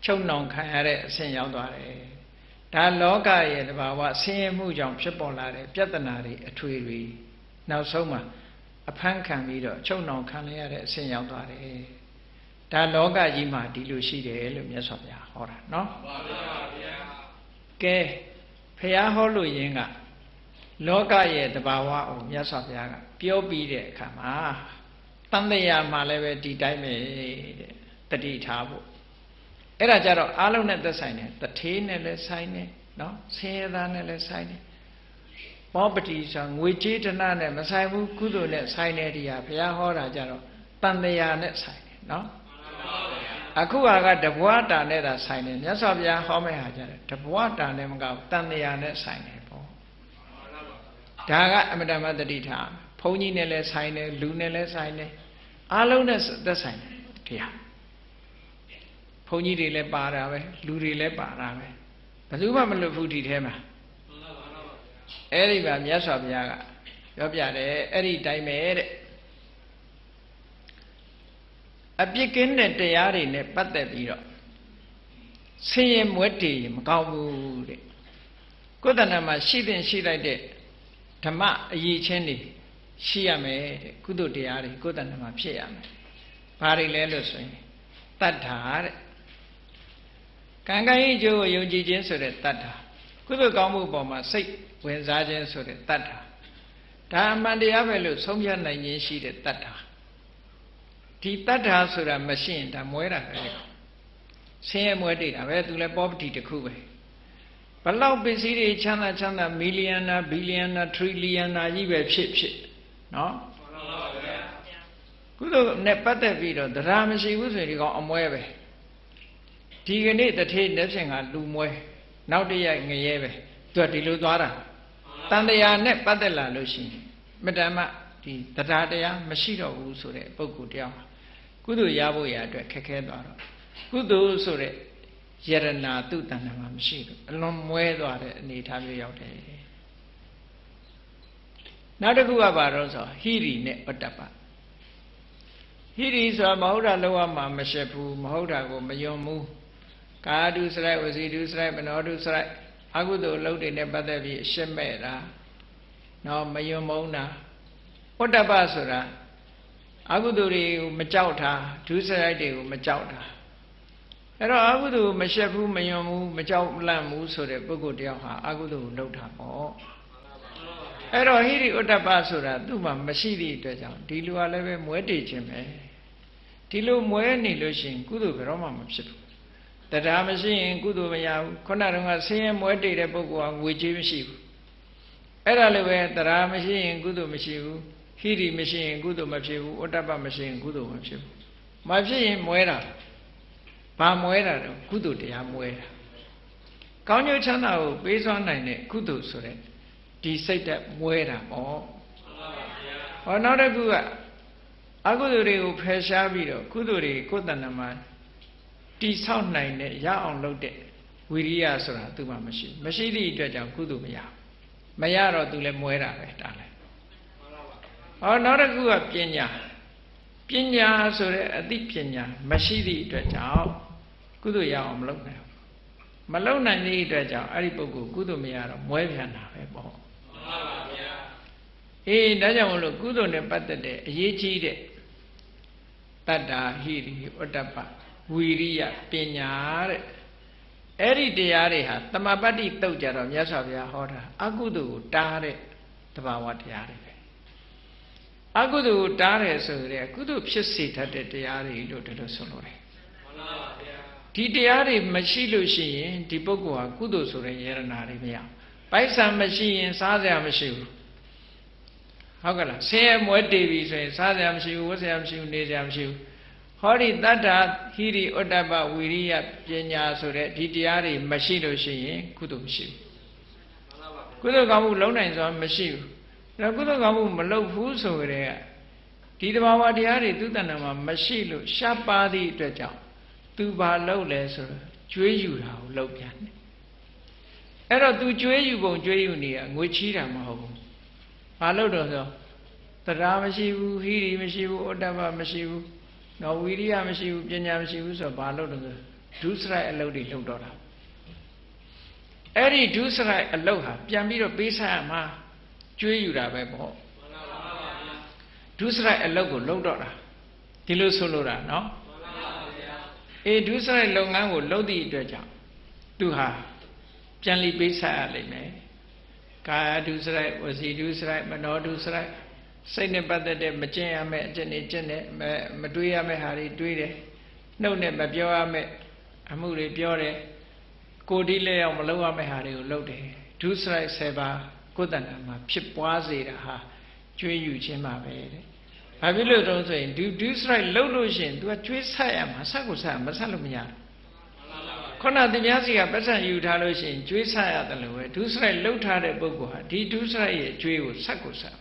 ချုပ်နှောင်ခံရတဲ့အဆင့်ရောက်သွားတယ်ဒါလောကရဲ့တဘာဝဆင်းရဲမှုကြောင့်ဖြစ်ပေါ်လာတဲ့ပြဿနာတွေအထွေတွေနောက်ဆုံးမှာအဖမ်းခံပြီးတော့ချုပ်နှောင်ခံရတဲ့အဆင့်ရောက်သွားတယ်ဒါလောကကြီးမှာဒီလိုရှိတယ်လို့မြတ်စွာဘုရားဟောတာနော်မှန်ပါဗျာကဲဖះဟောလို့ရင်းက လောကရဲ့တဘာဝကိုမြတ်စွာဘုရားကပြောပြီးတဲ့အခါမှာတန်တရားမှာလည်းပဲဒီတိုင်းပဲတဲ့တတိထားဖို့အဲ့ဒါကြတော့အားလုံးနဲ့သက်ဆိုင်တယ်တထေးနဲ့လည်းဆိုင်တယ်နော်ဆင်းရဲသားနဲ့လည်းဆိုင်တယ်မောပတိဆိုငွေကြေးတနာနဲ့မဆိုင်ဘူးကုသိုလ်နဲ့ဆိုင်တဲ့တရားဘုရားဟောတာကြတော့တန်တရားနဲ့ဆိုင်တယ်နော်အခုဟာကတဘွားတာနဲ့သာဆိုင်တယ်မြတ်စွာဘုရားဟောမယ့်ဟာကြတယ်တဘွားတာနဲ့မကဘူးတန်တရားနဲ့ဆိုင်တယ်ပေါ့ ဒါကအမတမတတိထားဘုန်းကြီးနဲ့လည်းဆိုင်တယ်လူနဲ့လည်းဆိုင်တယ်အားလုံးနဲ့သက်ဆိုင်တယ်တရားဘုန်းကြီးတွေလည်းပါတာပဲလူတွေလည်းပါတာပဲဘယ်သူမှမလွတ်ဘူးဒီထဲမှာအဲ့ဒီမှာမြတ်စွာဘုရားကပြောပြတယ်အဲ့ဒီတိုင်းပဲတဲ့အပြစ်ကင်းတဲ့တရားတွေနဲ့ပတ်သက်ပြီးတော့ဆင်းရဲမွဲတေမကောင်းဘူးတဲ့ကိုယ်တဏ္ဍာမှာရှိတဲ့ရှိလိုက်တဲ့ ဓမ္မအရေးချင်းတွေရှိရမယ်တဲ့ကုသိုလ်တရားတွေကိုယ်တဏ္ဍာမှာဖြစ်ရမယ်ဘာတွေလဲလို့ဆိုရင်တတ္ထာတဲ့ကံကံဤကျိုးကိုယုံကြည်ခြင်းဆိုတဲ့တတ္ထာကုသိုလ်ကောင်းမှုပေါ်မှာစိတ်ဝင်စားခြင်းဆိုတဲ့တတ္ထာဒါအမှန်တရားပဲလို့ဆုံးဖြတ်နိုင်ခြင်းရှိတဲ့တတ္ထာဒီတတ္ထာဆိုတာမရှိရင်ဒါမွဲတာပဲဆင်းရဲမွဲတိတာပဲသူလည်းပေါပတိတစ်ခုပဲ ဘလောက်ပစ္စည်းတွေချမ်းသာချမ်းသာမီလီယံနာဘီလီယံနာထရီလီယံနာကြီးပဲဖြစ်ဖြစ်နော်ကုသိုလ်နဲ့ပတ်သက်ပြီးတော့တရားမရှိဘူးဆိုရင်ဒီကောင်အမွဲပဲဒီကနေ့တထေးလက်ဖြင့်ကလူမွဲနောက်တရက်ငရဲပဲသူကဒီလိုသွားတာတန်တရားနဲ့ပတ်သက်လာလို့ရှိရင်မတ္တမဒီတရားတရားမရှိတော့ဘူးဆိုတဲ့ပုဂ္ဂိုလ်တရားကုသိုလ်ရဖို့ရအတွက်ခက်ခဲသွားတော့ကုသိုလ်ဆိုတဲ့ ယရနာသူ့တဏ္ဍာမှာမရှိဘူးအလွန်မွဲသွားတဲ့အနေအထားမျိုးရောက်တယ်နောက်တစ်ခုကဘာတော့ဆိုဟိရိနဲ့ဩတ္တပဟိရိဆိုတာမဟုတ်တာလောက်မှမရှက်ဘူးမဟုတ်တာကိုမယုံဘူးကာဒုစရိုက်ဝစီဒုစရိုက်မနောဒုစရိုက်အကုသိုလ်လုပ်တွေနဲ့ပတ်သက်ပြီးအရှက်မဲ့တာနော်မယုံမုန်းတာဩတ္တပဆိုတာအကုသိုလ်တွေကိုမကြောက်တာဒုစရိုက်တွေကိုမကြောက်တာ အဲ့တော့အကုသိုလ်မရှက်ဘူးမယုံဘူးမကြောက်လန့်ဘူးဆိုတဲ့ပုဂ္ဂိုလ်တယောက်ဟာအကုသိုလ်ကိုလုပ်တာပေါ့အဲ့တော့ဟိရိဥတ္တပဆိုတာသူ့မှာမရှိသည့်အတွက်ကြောင့်ဒီလူကလည်းပဲမွဲတေခြင်းပဲဒီလိုမွဲနေလို့ရှိရင်ကုသိုလ်ဘယ်တော့မှမဖြစ်ဘူးတရားမရှိရင်ကုသိုလ်မရဘူးခုနတုန်းကဆင်းရဲမွဲတေတဲ့ပုဂ္ဂိုလ်ကငွေကြေးမရှိဘူးအဲ့ဒါလည်းပဲတရားမရှိရင်ကုသိုလ်မရှိဘူးဟိရိမရှိရင်ကုသိုလ်မဖြစ်ဘူးဥတ္တပမရှိရင်ကုသိုလ်မဖြစ်ဘူးမဖြစ်ရင်မွဲတာ ဘာမွဲတာတော့ကုသိုလ်တရားမွဲတာကောင်းကျိုးချမ်းသာကိုပေးစွမ်းနိုင်တဲ့ကုသိုလ်ဆိုတဲ့ဒီစိတ်သက်မွဲတာပေါ့ဟောနောက်တစ်ခုကအကုသိုလ်တွေကိုဖယ်ရှားပြီးတော့ကုသိုလ်တွေကိုယ်တဏ္ဍမှာတိဆောက်နိုင်တဲ့ရအောင်လုပ်တဲ့ဝိရိယဆိုတာသူ့မှာမရှိမရှိသည့်အတွက်ကြောင့်ကုသိုလ်မရမရတော့သူလည်းမွဲတာပဲဒါလည်းဟောနောက်တစ်ခုကပညာပညာဆိုတဲ့အသိပညာမရှိသည့်အတွက်ကြောင့် ကုသိုလ်ရအောင်မလုပ်နိုင်ဘူးမလုပ်နိုင်သည့်အတွက်ကြောင့်အဲ့ဒီပုဂ္ဂိုလ်ကုသိုလ်မရတော့မွဲပြန်တာပဲပေါ့မှန်ပါဗျာအေးဒါကြောင့်မလို့ကုသိုလ်နဲ့ပတ်သက်တဲ့အရေးကြီးတဲ့တတ္တာဟိရိဥတ္တပဝီရိယပညာတဲ့အဲ့ဒီတရားတွေဟာတမပတ္တိတုတ်ကြတော့မြတ်စွာဘုရားဟောတာအကုသိုလ်ကိုတားတဲ့တဘာဝတရားတွေပဲအကုသိုလ်ကိုတားတယ်ဆိုတဲ့ကုသိုလ်ဖြစ်စေတတ်တဲ့တရားတွေလို့ဒီလိုဆိုလို့တယ်မှန်ပါဗျာ ဒီတရားတွေမရှိလို့ရှိရင်ဒီပုဂ္ဂိုလ်ဟာကုသိုလ်ဆိုတဲ့ယရနာတွေမရပိုက်ဆံမရှိရင်စားစရာမရှိဘူးဟုတ်ကလားဆင်းရဲမွဲတေပြီဆိုရင်စားစရာမရှိဘူးဝတ်စရာမရှိဘူးနေစရာမရှိဘူးဟောဒီတတ္ထာဟိရိဥတ္တပဝီရိယပညာဆိုတဲ့ဒီတရားတွေမရှိလို့ရှိရင်ကုသိုလ်မရှိဘူးကုသိုလ်ကောင်းမှုလုံးနိုင်စွာမရှိဘူးဒါကုသိုလ်ကောင်းမှုမလုပ်ဘူးဆိုကြတဲ့ကဒီတဘာဝတရားတွေသူတဏ္ဍာမှာမရှိလို့ရှားပါသည့်အတွက်ကြောင့် သူဘာလုပ်လဲဆိုတော့ကျွေးယူတာကိုလုပ်ပြန်တယ်အဲ့တော့ तू ကျွေးယူပုံကျွေးယူနေရငွေချီးတာမဟုတ်ဘူးဘာလုပ်တော့ဆိုတရားမရှိဘူးဟိရိမရှိဘူးဩတ္တပမရှိဘူးနော်ဝီရိယမရှိဘူးပညာမရှိဘူးဆိုတော့ဘာလုပ်တော့ဆိုဒုစရိုက်အလုပ်တွေလုပ်တော့တာအဲ့ဒီဒုစရိုက်အလုပ်ဟာပြန်ပြီးတော့ပေးဆက်ရမှာကျွေးယူတာပဲပေါ့ဒုစရိုက်အလုပ်ကိုလုပ်တော့တာဒီလိုဆိုလိုတာနော် အေးဒုစရိုက်လုပ်ငန်းကိုလုပ်သည့်အတွက်ကြောင့်သူဟာပြန်လီပေးဆက်ရလိမ့်မယ်ကာယဒုစရိုက်ဝစီဒုစရိုက်မနောဒုစရိုက်စိတ်နဲ့ပတ်သက်တဲ့မကျင့်ရမယ့်အကျင့်တွေကျင့်တယ်မတွေးရမယ့်ဟာတွေတွေးတယ်နှုတ်နဲ့မပြောရမယ့်အမှုတွေပြောတယ်ကိုယ်ဒီလက်ရောက်မလုပ်ရမယ့်ဟာတွေကိုလုပ်တယ်ဒုစရိုက်7ပါးကိုယ်တဏ္ဍာမှာဖြစ်ပွားစေတာဟာကျွေးယူခြင်းပါပဲတဲ့။ ဘာဖြစ်လို့တုံးဆိုရင်ဒုဒုစရိုက်လှုပ်လို့ရှိရင် तू ကကျွေးဆက်ရမှာဆက်ကိုဆက်မဆက်လို့မရဘူး။ခုနသင်များစီကပတ်စံယူထားလို့ရှိရင်ကျွေးဆက်ရတယ်လို့ပဲဒုစရိုက်လှုပ်ထားတဲ့ပုဂ္ဂိုလ်ဟာဒီဒုစရိုက်ရဲ့ကျွေးကိုဆက်ကိုဆက်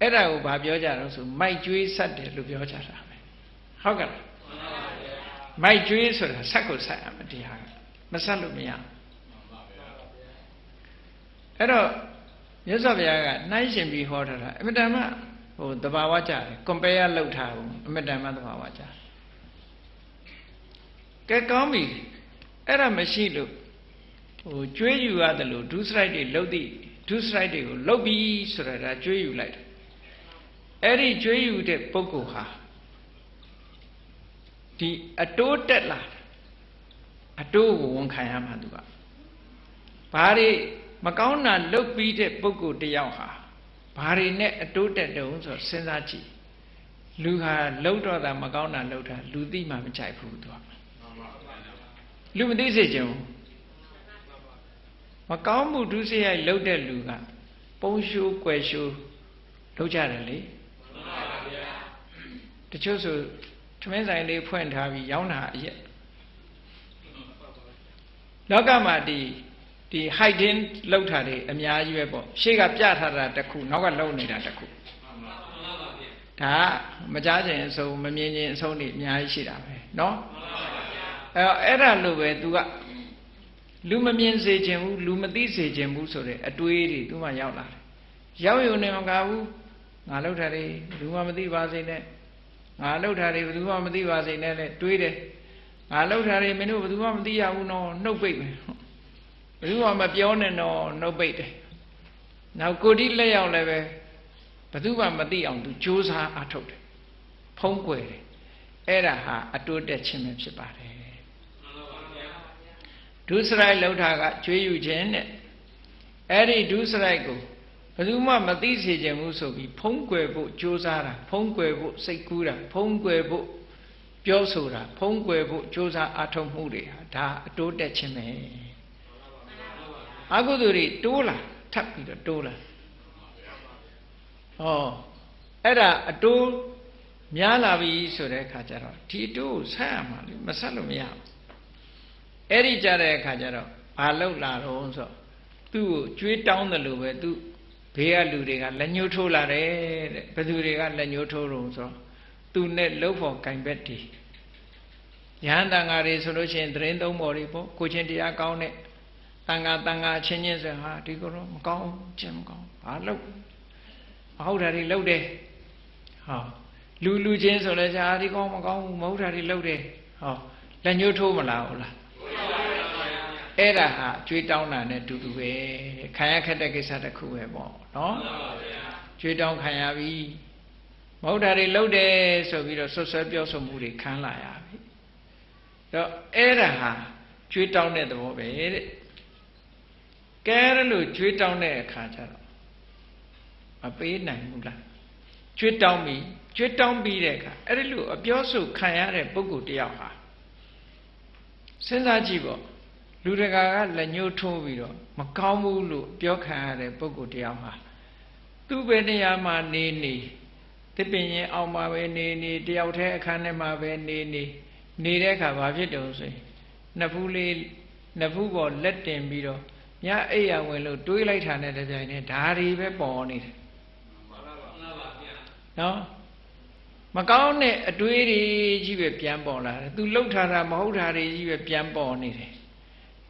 အဲ့ဒါကိုဘာပြောကြတော့ဆိုမိုက်ကျွေးဆက်တယ်လို့ပြောကြတာပဲ။ဟုတ်ကဲ့လား။မိုက်ကျွေးဆိုတာဆက်ကိုဆက်ရမယ်ဒီဟာမဆက်လို့မရဘူး။အဲ့တော့မြတ်စွာဘုရားကနှိုင်းရှင်ပြီးဟောထားတာအမတန်မှဟို တဘာဝကြတယ် compare လုပ်ထားဘူးအမတန်မှတဘာဝကြကဲကောင်းပြီအဲ့ဒါမရှိလို့ဟိုကျွေးယူရတယ်လို့ဒုစရိုက်တွေလှုပ်သည့်ဒုစရိုက်တွေကိုလှုပ်ပြီးဆိုတာဒါကျွေးယူလိုက်တယ်အဲ့ဒီကျွေးယူတဲ့ပုဂ္ဂိုလ်ဟာဒီအတိုးတက်လာအတိုးကိုဝန်ခံရမှာသူကဘာတွေမကောင်းတာလုပ်ပြီးတဲ့ပုဂ္ဂိုလ်တယောက်ဟာ ဘာတွေနဲ့အတိုးတက်တုံးဆိုစဉ်းစားကြည့်လူဟာလှုပ်တော့တာမကောင်းတာလှုပ်တာလူသိမှမကြိုက်ဘူးသူကလူမသိစေချင်ဘူးမကောင်းမှုဒုစရိုက်လှုပ်တဲ့လူကပုံရှိုးကွယ်ရှိုးလှုပ်ကြတယ်လေတချို့ဆိုထမင်းဆိုင်လေးဖွင့်ထားပြီးရောင်းတာအရက်လောကမှာဒီ ဒီ hiding လောက်ထားတယ်အများကြီးပဲပေါ့ရှေ့ကပြထားတာတစ်ခုနောက်ကလုံနေတာတစ်ခုဒါမကြားခြင်းအဆုံးမမြင်ခြင်းအဆုံးတွေအများကြီးရှိတာပဲเนาะအဲအဲ့ဒါလို့ပဲ तू ကလူမမြင်စေခြင်းဘူးလူမသိစေခြင်းဘူးဆိုတဲ့အတွေးတွေ तू မှရောက်လာတယ်ရောက်ရုံနဲ့မကဘူးငါလောက်တာတွေဘယ်သူမှမသိပါစေနဲ့ငါလောက်တာတွေဘယ်သူမှမသိပါစေနဲ့လေတွေးတယ်ငါလောက်တာတွေမင်းတို့ဘယ်သူမှမသိရဘူးနော်နှုတ်ပိတ်မယ် ဘယ်သူမှမပြောနဲ့တော့နှုတ်ပိတ်တယ်နောက်ကိုတိလက်ရောက်လည်းပဲဘယ်သူမှမသိအောင်သူစ조사အထုတ်တယ်ဖုံးကွယ်တယ်အဲ့ဒါဟာအတိုးတက်ခြင်းပဲဖြစ်ပါတယ်ဒုစရိုက်လောက်တာကကျွေးယူခြင်းနဲ့အဲ့ဒီဒုစရိုက်ကိုဘယ်သူမှမသိစေခြင်းဘူးဆိုပြီးဖုံးကွယ်ဖို့ကြိုးစားတာဖုံးကွယ်ဖို့စိတ်ကူးတာဖုံးကွယ်ဖို့ပြောဆိုတာဖုံးကွယ်ဖို့ကြိုးစားအထောက်မှုတွေဟာဒါအတိုးတက်ခြင်းပဲ အကုသိုလ်တွေတိုးလာထပ်ပြီးတော့တိုးလာဟောအဲ့ဒါအတိုးများလာပြီဆိုတဲ့အခါကျတော့ဒီအတိုးကိုဆက်ရမှာလေမဆက်လို့မရဘူးအဲ့ဒီကြတဲ့အခါကျတော့ဘာလောက်လာတော့ဆိုသူ့ကိုကြွေးတောင်းတယ်လို့ပဲသူဘေးကလူတွေကလက်ညှိုးထိုးလာတယ်တဲ့ဘယ်သူတွေကလက်ညှိုးထိုးတော့ဆိုသူနဲ့လှုပ်ဖို့ကင်ဘက်တီရဟန္တာငါတွေဆိုလို့ရှိရင်သတင်းသုံးပေါ်တွေပေါ့ကိုချင်းတရားကောင်းတဲ့ တန်ဃာတန်ဃာချင်းချင်းဆိုဟာဒီကတော့မကောင်းချင်းမကောင်းဘာလို့မဟုတ်တာတွေလှုပ်တယ်ဟောလူလူချင်းဆိုလဲရှာဒီကောင်းမကောင်းဘူးမဟုတ်တာတွေလှုပ်တယ်ဟောလက်ညှိုးထိုးမလားဟုတ်လားအဲ့ဒါဟာကြွေးတောင်းတာနဲ့တူတူပဲခံရခက်တဲ့ကိစ္စတစ်ခုပဲပေါ့နော်ကြွေးတောင်းခံရပြီမဟုတ်တာတွေလှုပ်တယ်ဆိုပြီးတော့ဆွဆွဲပြောဆိုမှုတွေခံလာရပြီတော့အဲ့ဒါဟာကြွေးတောင်းတဲ့သဘောပဲတဲ့ ကဲရလို့ကြွေးတောင်းတဲ့အခါကျတော့မပေးနိုင်ဘူးလားကြွေးတောင်းပြီးကြွေးတောင်းပြီးတဲ့အခါအဲ့ဒီလိုအပြောဆိုခံရတဲ့ပုဂ္ဂိုလ်တယောက်ဟာစဉ်းစားကြည့်ပေါ့လူတကာကလက်ညှိုးထိုးပြီးတော့မကောင်းဘူးလို့ပြောခံရတဲ့ပုဂ္ဂိုလ်တယောက်ဟာသူ့ဘယ်နေရာမှာနေနေတပင်ရင်အောင်မှာပဲနေနေတယောက်တည်းအခန်းထဲမှာပဲနေနေနေတဲ့အခါဘာဖြစ်တုံးဆိုရင်နှစ်ဖူးလေးနှစ်ဖူးပေါ်လက်တင်ပြီးတော့ ညအိပ်ရဝင်လို့တွေးလိုက်တာနဲ့တပြိုင်တည်းဓာရီပဲပေါ်နေတယ်နော်မကောင်းတဲ့အတွေးတွေကြီးပဲပြန်ပေါ်လာတယ်သူလှုပ်ထားတာမဟုတ်တာတွေကြီးပဲပြန်ပေါ်နေတယ်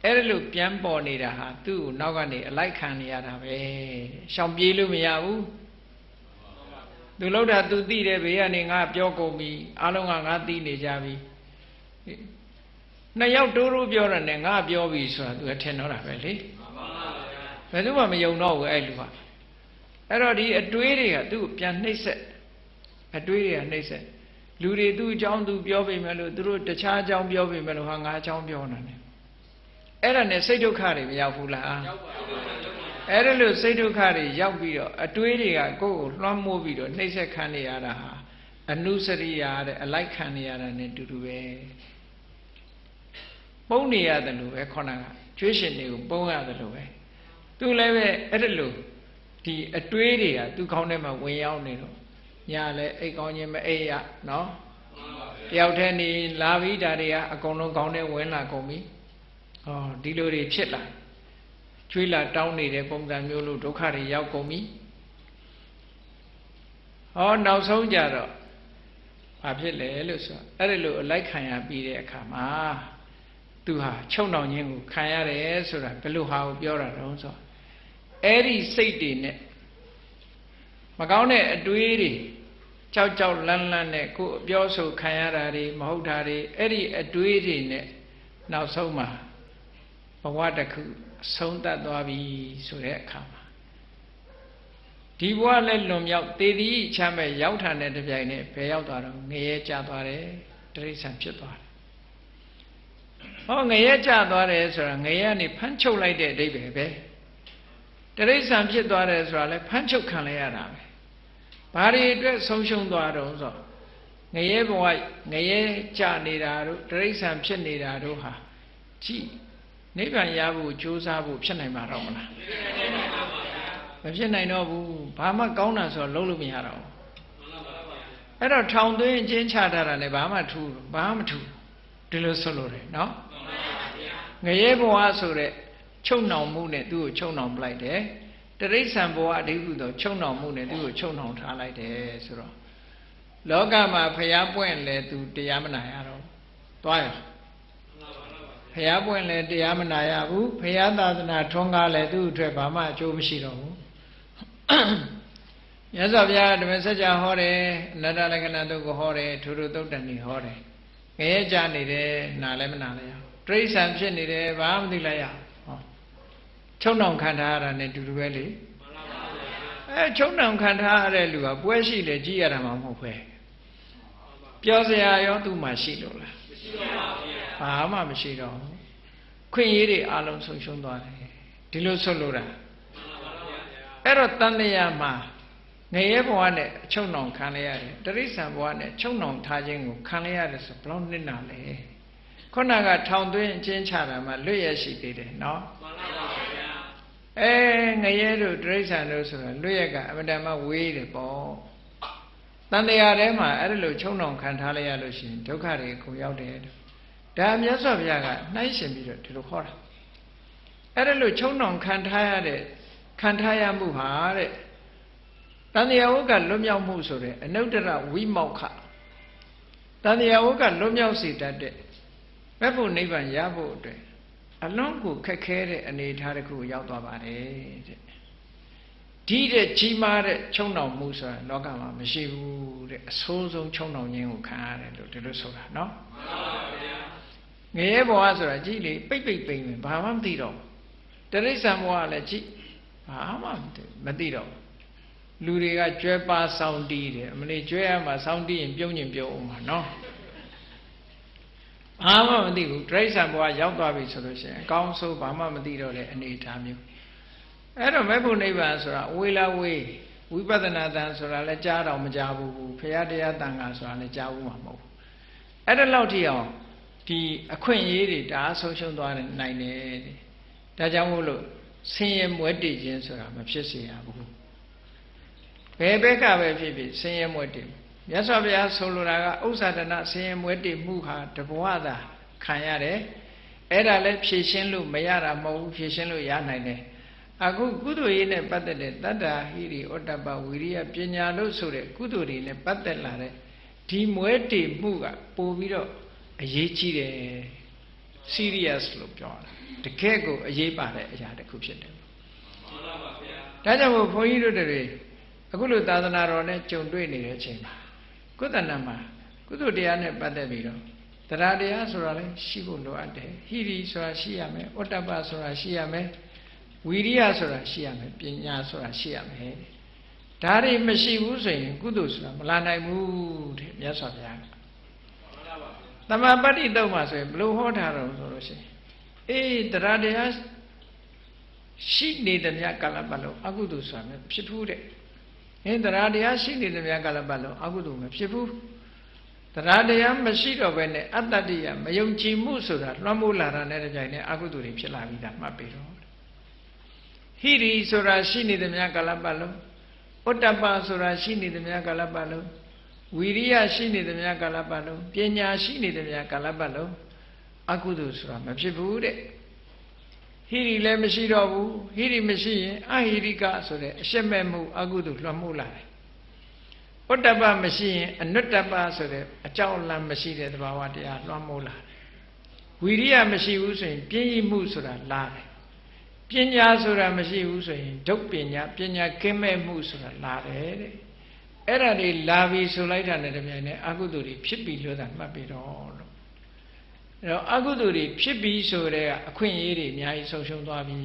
အဲ့ဒါလို့ပြန်ပေါ်နေတာဟာသူ့ကိုနောက်ကနေအလိုက်ခံနေရတာပဲရှောင်ပြေးလို့မရဘူးသူလှုပ်တာသူသိတယ်ဘေးကနေငါပြောကုန်ပြီအားလုံးကငါသိနေကြပြီနှစ်ယောက်တိုးတိုးပြောတယ်နဲ့ငါပြောပြီဆိုတာသူကထင်တော့တာပဲလေ ဘယ်သူမှမယုံတော့ဘူးအဲ့လူကအဲ့တော့ဒီအတွေးတွေကသူ့ကိုပြန်နှိမ့်ဆက်အတွေးတွေကနှိမ့်ဆက်လူတွေသူ့အကြောင်းသူပြောပေမဲ့လို့သူတို့တခြားအကြောင်းပြောပေမဲ့လို့ဟာငါအကြောင်းပြောနေတယ်အဲ့ဒါနဲ့စိတ်ဒုက္ခတွေမရောက်ဘူးလားရောက်ပါဘူးအဲ့ဒါလို့စိတ်ဒုက္ခတွေရောက်ပြီးတော့အတွေးတွေကကိုယ့်ကိုလွှမ်းမိုးပြီးတော့နှိမ့်ဆက်ခံနေရတာဟာအနုစရိယာတဲ့အလိုက်ခံနေရတာ ਨੇ တူတူပဲပုံနေရတယ်လို့ပဲခေါဏကကျွေးရှင်တွေကိုပုံရတယ်လို့ပဲ သူလည်းပဲအဲ့ဒါလို့ဒီအတွေးတွေကသူ့ခေါင်းထဲမှာဝင်ရောက်နေတော့ညာလဲအိတ်ကောင်းခြင်းမအိတ်ရနော်တယောက်တည်းနေလာပြီးဒါတွေကအကုန်လုံးခေါင်းထဲဝင်လာကုန်ပြီဟောဒီလိုတွေဖြစ်လာကျွေးလာတောင်းနေတဲ့ပုံစံမျိုးလို့ဒုက္ခတွေရောက်ကုန်ပြီဟောနောက်ဆုံးကြတော့ဘာဖြစ်လဲလို့ဆိုအဲ့ဒီလိုအလိုက်ခံရပြီးတဲ့အခါမှာ သူဟာချုပ်နှောင်ခြင်းကိုခံရတယ်ဆိုတာဘယ်လိုဟာကိုပြောတာတုံးဆိုအဲ့ဒီစိတ်တွေနဲ့မကောင်းတဲ့အတွေးတွေကြောက်ကြောက်လန့်လန့်နဲ့ကိုယ်ပြောဆိုခံရတာတွေမဟုတ်တာတွေအဲ့ဒီအတွေးတွေနဲ့နောက်ဆုံးမှာဘဝတစ်ခုဆုံးတတ်သွားပြီဆိုတဲ့အခါမှာဒီဘဝလည်းလွန်မြောက်သေသည်ချမ်းမဲ့ရောက်ထန်တဲ့တပြိုင်နဲ့ဘယ်ရောက်သွားတော့ငရဲကျသွားတယ်တိရစ္ဆာန်ဖြစ်သွားတယ် ဟောငရဲကျသွားတယ်ဆိုတာငရဲကနေဖမ်းချုပ်လိုက်တဲ့အဓိပ္ပာယ်ပဲတိရစ္ဆာန်ဖြစ်သွားတယ်ဆိုတာလည်းဖမ်းချုပ်ခံလိုက်ရတာပဲဘာတွေအတွက်ဆုံးရှုံးသွားတော့ဆိုငရဲဘဝငရဲကြနေတာတို့တိရစ္ဆာန်ဖြစ်နေတာတို့ဟာကြည့်နိဗ္ဗာန်ရဖို့ကြိုးစားဖို့ဖြစ်နိုင်မှာတော့မလားမဖြစ်နိုင်တော့ဘူးဘာမှကောင်းတာဆိုတော့လုံးလို့မရတော့ဘူးအဲ့တော့ထောင်သွင်းကျင်းချထားတာလည်းဘာမှထူးဘာမှမထူးဒီလိုဆိုလို့တယ်နော် ငရဲဘဝဆိုတဲ့ချုပ်နှောင်မှုနဲ့သူ့ကိုချုပ်နှောင်ပလိုက်တယ်တရိษံဘဝအဓိကုသောချုပ်နှောင်မှုနဲ့သူ့ကိုချုပ်နှောင်ထားလိုက်တယ်ဆိုတော့လောကမှာဖျားပွင့်လဲသူတရားမနာရတော့သွားရဖျားပွင့်လဲတရားမနာရဘူးဖျားသာသနာထွန်းကားလဲသူ့အတွက်ဘာမှအကျိုးမရှိတော့ဘူးမြတ်စွာဘုရားဓမ္မစကြာဟောတယ်အနတ္တလက္ခဏာတုတ်ကိုဟောတယ်ထူထူတုတ်တန်ကြီးဟောတယ်ငရဲကြနေတယ်နာလည်းမနာလည်းရ တိရစ္ဆာန်ဖြစ်နေတယ်ဘာမှမသိလိုက်ရဟောချုံနှောင်ခံထားရတာ ਨੇ တူတူပဲလေအဲချုံနှောင်ခံထားရတဲ့လူကပွဲရှိလေကြည်ရတာမှမဟုတ်ပဲပြောစရာရောသူ့မှာရှိလို့လားမရှိပါဘူးဘာမှမရှိတော့ခွင့်ရေးတွေအလုံးဆုံးရှုံးသွားတယ်ဒီလိုဆွလို့တာအဲ့တော့တန်တရားမှာငရဲဘဝနဲ့အချုံနှောင်ခံရရတယ်တရိษံဘဝနဲ့ချုံနှောင်ထားခြင်းကိုခံရရတယ်ဆိုဘလောက်နစ်နာလဲ ခုနကထောင်သွင်းအချင်းချတာမှလွတ်ရရှိသေးတယ်နော်မှန်ပါဗျာအဲငရဲတို့တရိษံတို့ဆိုတာလွတ်ရကအမတမဝေးတယ်ပေါ့တန်တရားထဲမှာအဲ့ဒါလိုချုံနှောင်ခံထားလိုက်ရလို့ရှိရင်ဒုက္ခတွေကိုရောက်တယ်ဒါမြတ်စွာဘုရားကနှိုင်းရှင်ပြီးတော့ဒီလိုခေါ်တာအဲ့ဒါလို့ချုံနှောင်ခံထားရတဲ့ခံထားရမှုဟာတဲ့တန်တရားဝကလွတ်မြောက်မှုဆိုတဲ့အနုတ္တရဝိမောက္ခတန်တရားဝကလွတ်မြောက်စေတတ်တဲ့ ဘက်ဖို့နိဗ္ဗာန်ရဖို့အတွက်အလွန်ကိုခက်ခဲတဲ့အနေအထားတစ်ခုရောက်သွားပါတယ်တဲ့ဒီတဲ့ကြီးမားတဲ့ချုံနှောင်မှုဆိုတာလောကမှာမရှိဘူးတဲ့အဆိုးဆုံးချုံနှောင်ခြင်းကိုခံရတယ်လို့ဒီလိုဆိုတာနော်မှန်ပါဗျာငရဲဘဝဆိုတာကြည့်လေပိတ်ပိတ်ပိန်ပဲဘာမှမသိတော့တရိစ္ဆာန်ဘဝလည်းကြည့်ဘာမှမသိတော့လူတွေကကျွဲပါစောင်းတီးတယ်အမလေးကျွဲရမှာစောင်းတီးရင်ပြုံးညင်ပြုံးအောင်ပါနော် ဘာမှမသိဘူးတရိစ္ဆာန်ဘဝရောက်သွားပြီဆိုလို့ရှိရင်အကောင်းဆုံးဘာမှမသိတော့တဲ့အနေအထားမျိုးအဲ့တော့မေဖို့နိဗ္ဗာန်ဆိုတာဝေလာဝေးဝိပဿနာတန်ဆိုတာလည်းကြားတော့မကြားဘူးဘုရားတရားတန်ခါဆိုတာလည်းကြားဘူးမှာမဟုတ်ဘူးအဲ့ဒါလောက်ထိအောင်ဒီအခွင့်အရေးတွေဒါဆုံးရှုံးသွားနိုင်တယ်ဒါကြောင့်မို့လို့ဆင်းရဲမွဲတည်ခြင်းဆိုတာမဖြစ်စေရဘူးဘယ်ဘက်ကပဲဖြစ်ဖြစ်ဆင်းရဲမွဲတည် မြတ်စွာဘုရားဆိုလိုတာကဥစ္စာဒနာဆင်းရဲမွဲတည်မှုဟာတဘဝသာခံရတယ်အဲ့ဒါလည်းဖြည့်ရှင်းလို့မရတာမဟုတ်ဘူးဖြည့်ရှင်းလို့ရနိုင်တယ်အခုကုသိုလ်ရေးနဲ့ပတ်သက်တဲ့တတ္တာဟိရိဩတ္တပဝိရိယပညာလို့ဆိုတဲ့ကုသိုလ်တွေနဲ့ပတ်သက်လာတဲ့ဒီမွဲတေမှုကပို့ပြီးတော့အရေးကြီးတယ် serious လို့ပြောတာတကယ့်ကိုအရေးပါတဲ့အရာတစ်ခုဖြစ်တယ်မှန်ပါပါဗျာဒါကြောင့်မို့ဘုန်းကြီးတို့တွေအခုလိုသာသနာတော်နဲ့ကြုံတွေ့နေတဲ့အချိန်မှာ ကုသနာမှာကုသိုလ်တရားနဲ့ပတ်သက်ပြီးတော့တရားတရားဆိုတာလည်းရှိဖို့လိုအပ်တယ်ဟိရိဆိုတာရှိရမယ်ဩတ္တပဆိုတာရှိရမယ်ဝီရိယဆိုတာရှိရမယ်ပညာဆိုတာရှိရမယ်ဒါတွေမရှိဘူးဆိုရင်ကုသိုလ်ဆိုတာမလာနိုင်ဘူးတဲ့မြတ်စွာဘုရားကတမပတ္တိတုံးမှာဆိုရင်ဘလို့ဟောထားတော့ဆိုလို့ရှိရင်အေးတရားတရားရှိနေသမျှကာလပတ်လုံးအကုသိုလ်ဆိုတာမဖြစ်ဘူးတဲ့ ဟင်တရားတရားရှိနေသမျှကာလပတ်လုံးအကုသိုလ်မဖြစ်ဘူးတရားတရားမရှိတော့ဘဲနဲ့အတ္တတ္တိယမယုံကြည်မှုဆိုတာလွှမ်းမိုးလာတာနဲ့တပြိုင်နက်အကုသိုလ်တွေဖြစ်လာပြီးသားမှတ်ပြီးတော့ဟိရိဆိုတာရှိနေသမျှကာလပတ်လုံးဥတ္တပဆိုတာရှိနေသမျှကာလပတ်လုံးဝီရိယရှိနေသမျှကာလပတ်လုံးပညာရှိနေသမျှကာလပတ်လုံးအကုသိုလ်ဆိုတာမဖြစ်ဘူးတဲ့ ဟိရိလည်းမရှိတော့ဘူးဟိရိမရှိရင်အဟိရိကဆိုတဲ့အရှက်မဲ့မှုအကုသိုလ်လွှမ်းမိုးလာတယ်ဥတ္တပမရှိရင်အနုတ္တပဆိုတဲ့အကြောင်းလမ်းမရှိတဲ့သဘာဝတရားလွှမ်းမိုးလာတယ်ဝီရိယမရှိဘူးဆိုရင်ပြင်းရမှုဆိုတာလာတယ်ပညာဆိုတာမရှိဘူးဆိုရင်ဒုတ်ပညာပညာကင်းမဲ့မှုဆိုတာလာတယ်တဲ့အဲ့ဒါတွေလာပြီဆိုလိုက်တာနဲ့တပြိုင်နက်အကုသိုလ်တွေဖြစ်ပြီလို့သာမှတ်ပြီးတော့လို့ အဲ့တော့အကုသိုလ်တွေဖြစ်ပြီဆိုတဲ့အခွင့်အရေးတွေအများကြီးဆုံးရှုံးသွားပြီ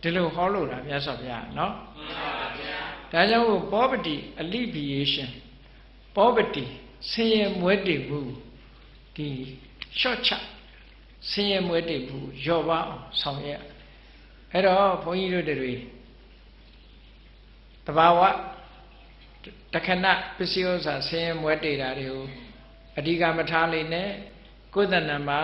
ဒီလိုဟောလို့တာမြတ်စွာဘုရားနော်မှန်ပါဗျာဒါကြောင့် poverty alleviation poverty ဆင်းရဲမွဲတေမှုဒီ short ချဆင်းရဲမွဲတေမှုရော့ပါအောင်ဆောင်ရွက်အဲ့တော့ဘုန်းကြီးတို့တွေတဘာဝတခဏပစ္စည်းဥစ္စာဆင်းရဲမွဲတေတာတွေကိုအဓိကမထားလိမ့်နဲ့ ကိုယ်တဏ္ဍမှာ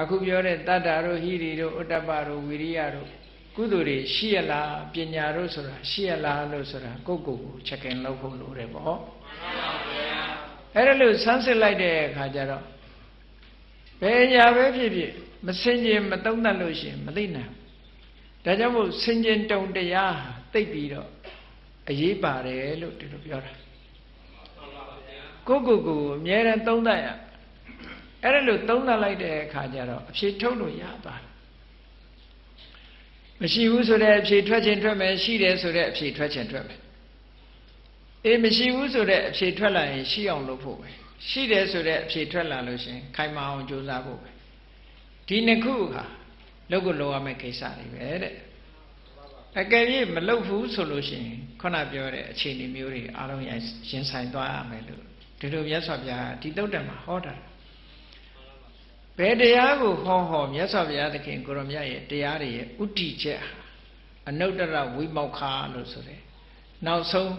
အခုပြောတဲ့တတ္တာတို့ဟိရိတို့ဥတ္တပတို့ဝိရိယတို့ကုသိုလ်တွေရှိရလားပညာတို့ဆိုတာရှိရလားလို့ဆိုတာကိုယ့်ကိုယ်ကိုချက်ကင်လုပ်ဖို့လိုတယ်ပေါ့မှန်ပါဗျာအဲ့ဒါလို့ဆန်းစစ်လိုက်တဲ့အခါကျတော့ဘယ်ညာပဲဖြစ်ဖြစ်မစင်ကြင်မတုံ့တက်လို့ရှိရင်မသိနိုင်ဒါကြောင့်မို့စင်ကြင်တုံတရားသိပြီးတော့အရေးပါတယ်လို့ဒီလိုပြောတာကိုယ့်ကိုယ်ကိုအမြဲတမ်းသုံးသပ်ရ အဲ့ဒါလို့သုံးသပ်လိုက်တဲ့အခါကျတော့အဖြေထုတ်လို့ရပါတယ်မရှိဘူးဆိုတဲ့အဖြေထွက်ခြင်းထွက်မယ်ရှိတယ်ဆိုတဲ့အဖြေထွက်ခြင်းထွက်မယ်အေးမရှိဘူးဆိုတဲ့အဖြေထွက်လာရင်ရှိအောင်လုပ်ဖို့ပဲရှိတယ်ဆိုတဲ့အဖြေထွက်လာလို့ရှင်ခိုင်မာအောင်ကြိုးစားဖို့ပဲဒီနှစ်ခုဟာလုပ်ကိုလုပ်ရမယ့်ကိစ္စတွေပဲတဲ့အကယ်၍မလုပ်ဘူးဆိုလို့ရှိရင်ခုနပြောတဲ့အခြေအနေမျိုးတွေအားလုံးရင်ဆိုင်သွားရမယ်လို့ဒီလိုမြတ်စွာဘုရားဒီတုတ်တံမှာဟောတာ ဘယ်တရားကိုဟောဟောမြတ်စွာဘုရားသခင်ကိုရမြတ်ရဲ့တရားတွေရဲ့ဥတီချက်အနုတ္တရဝိမောက္ခလို့ဆိုတယ်နောက်ဆုံး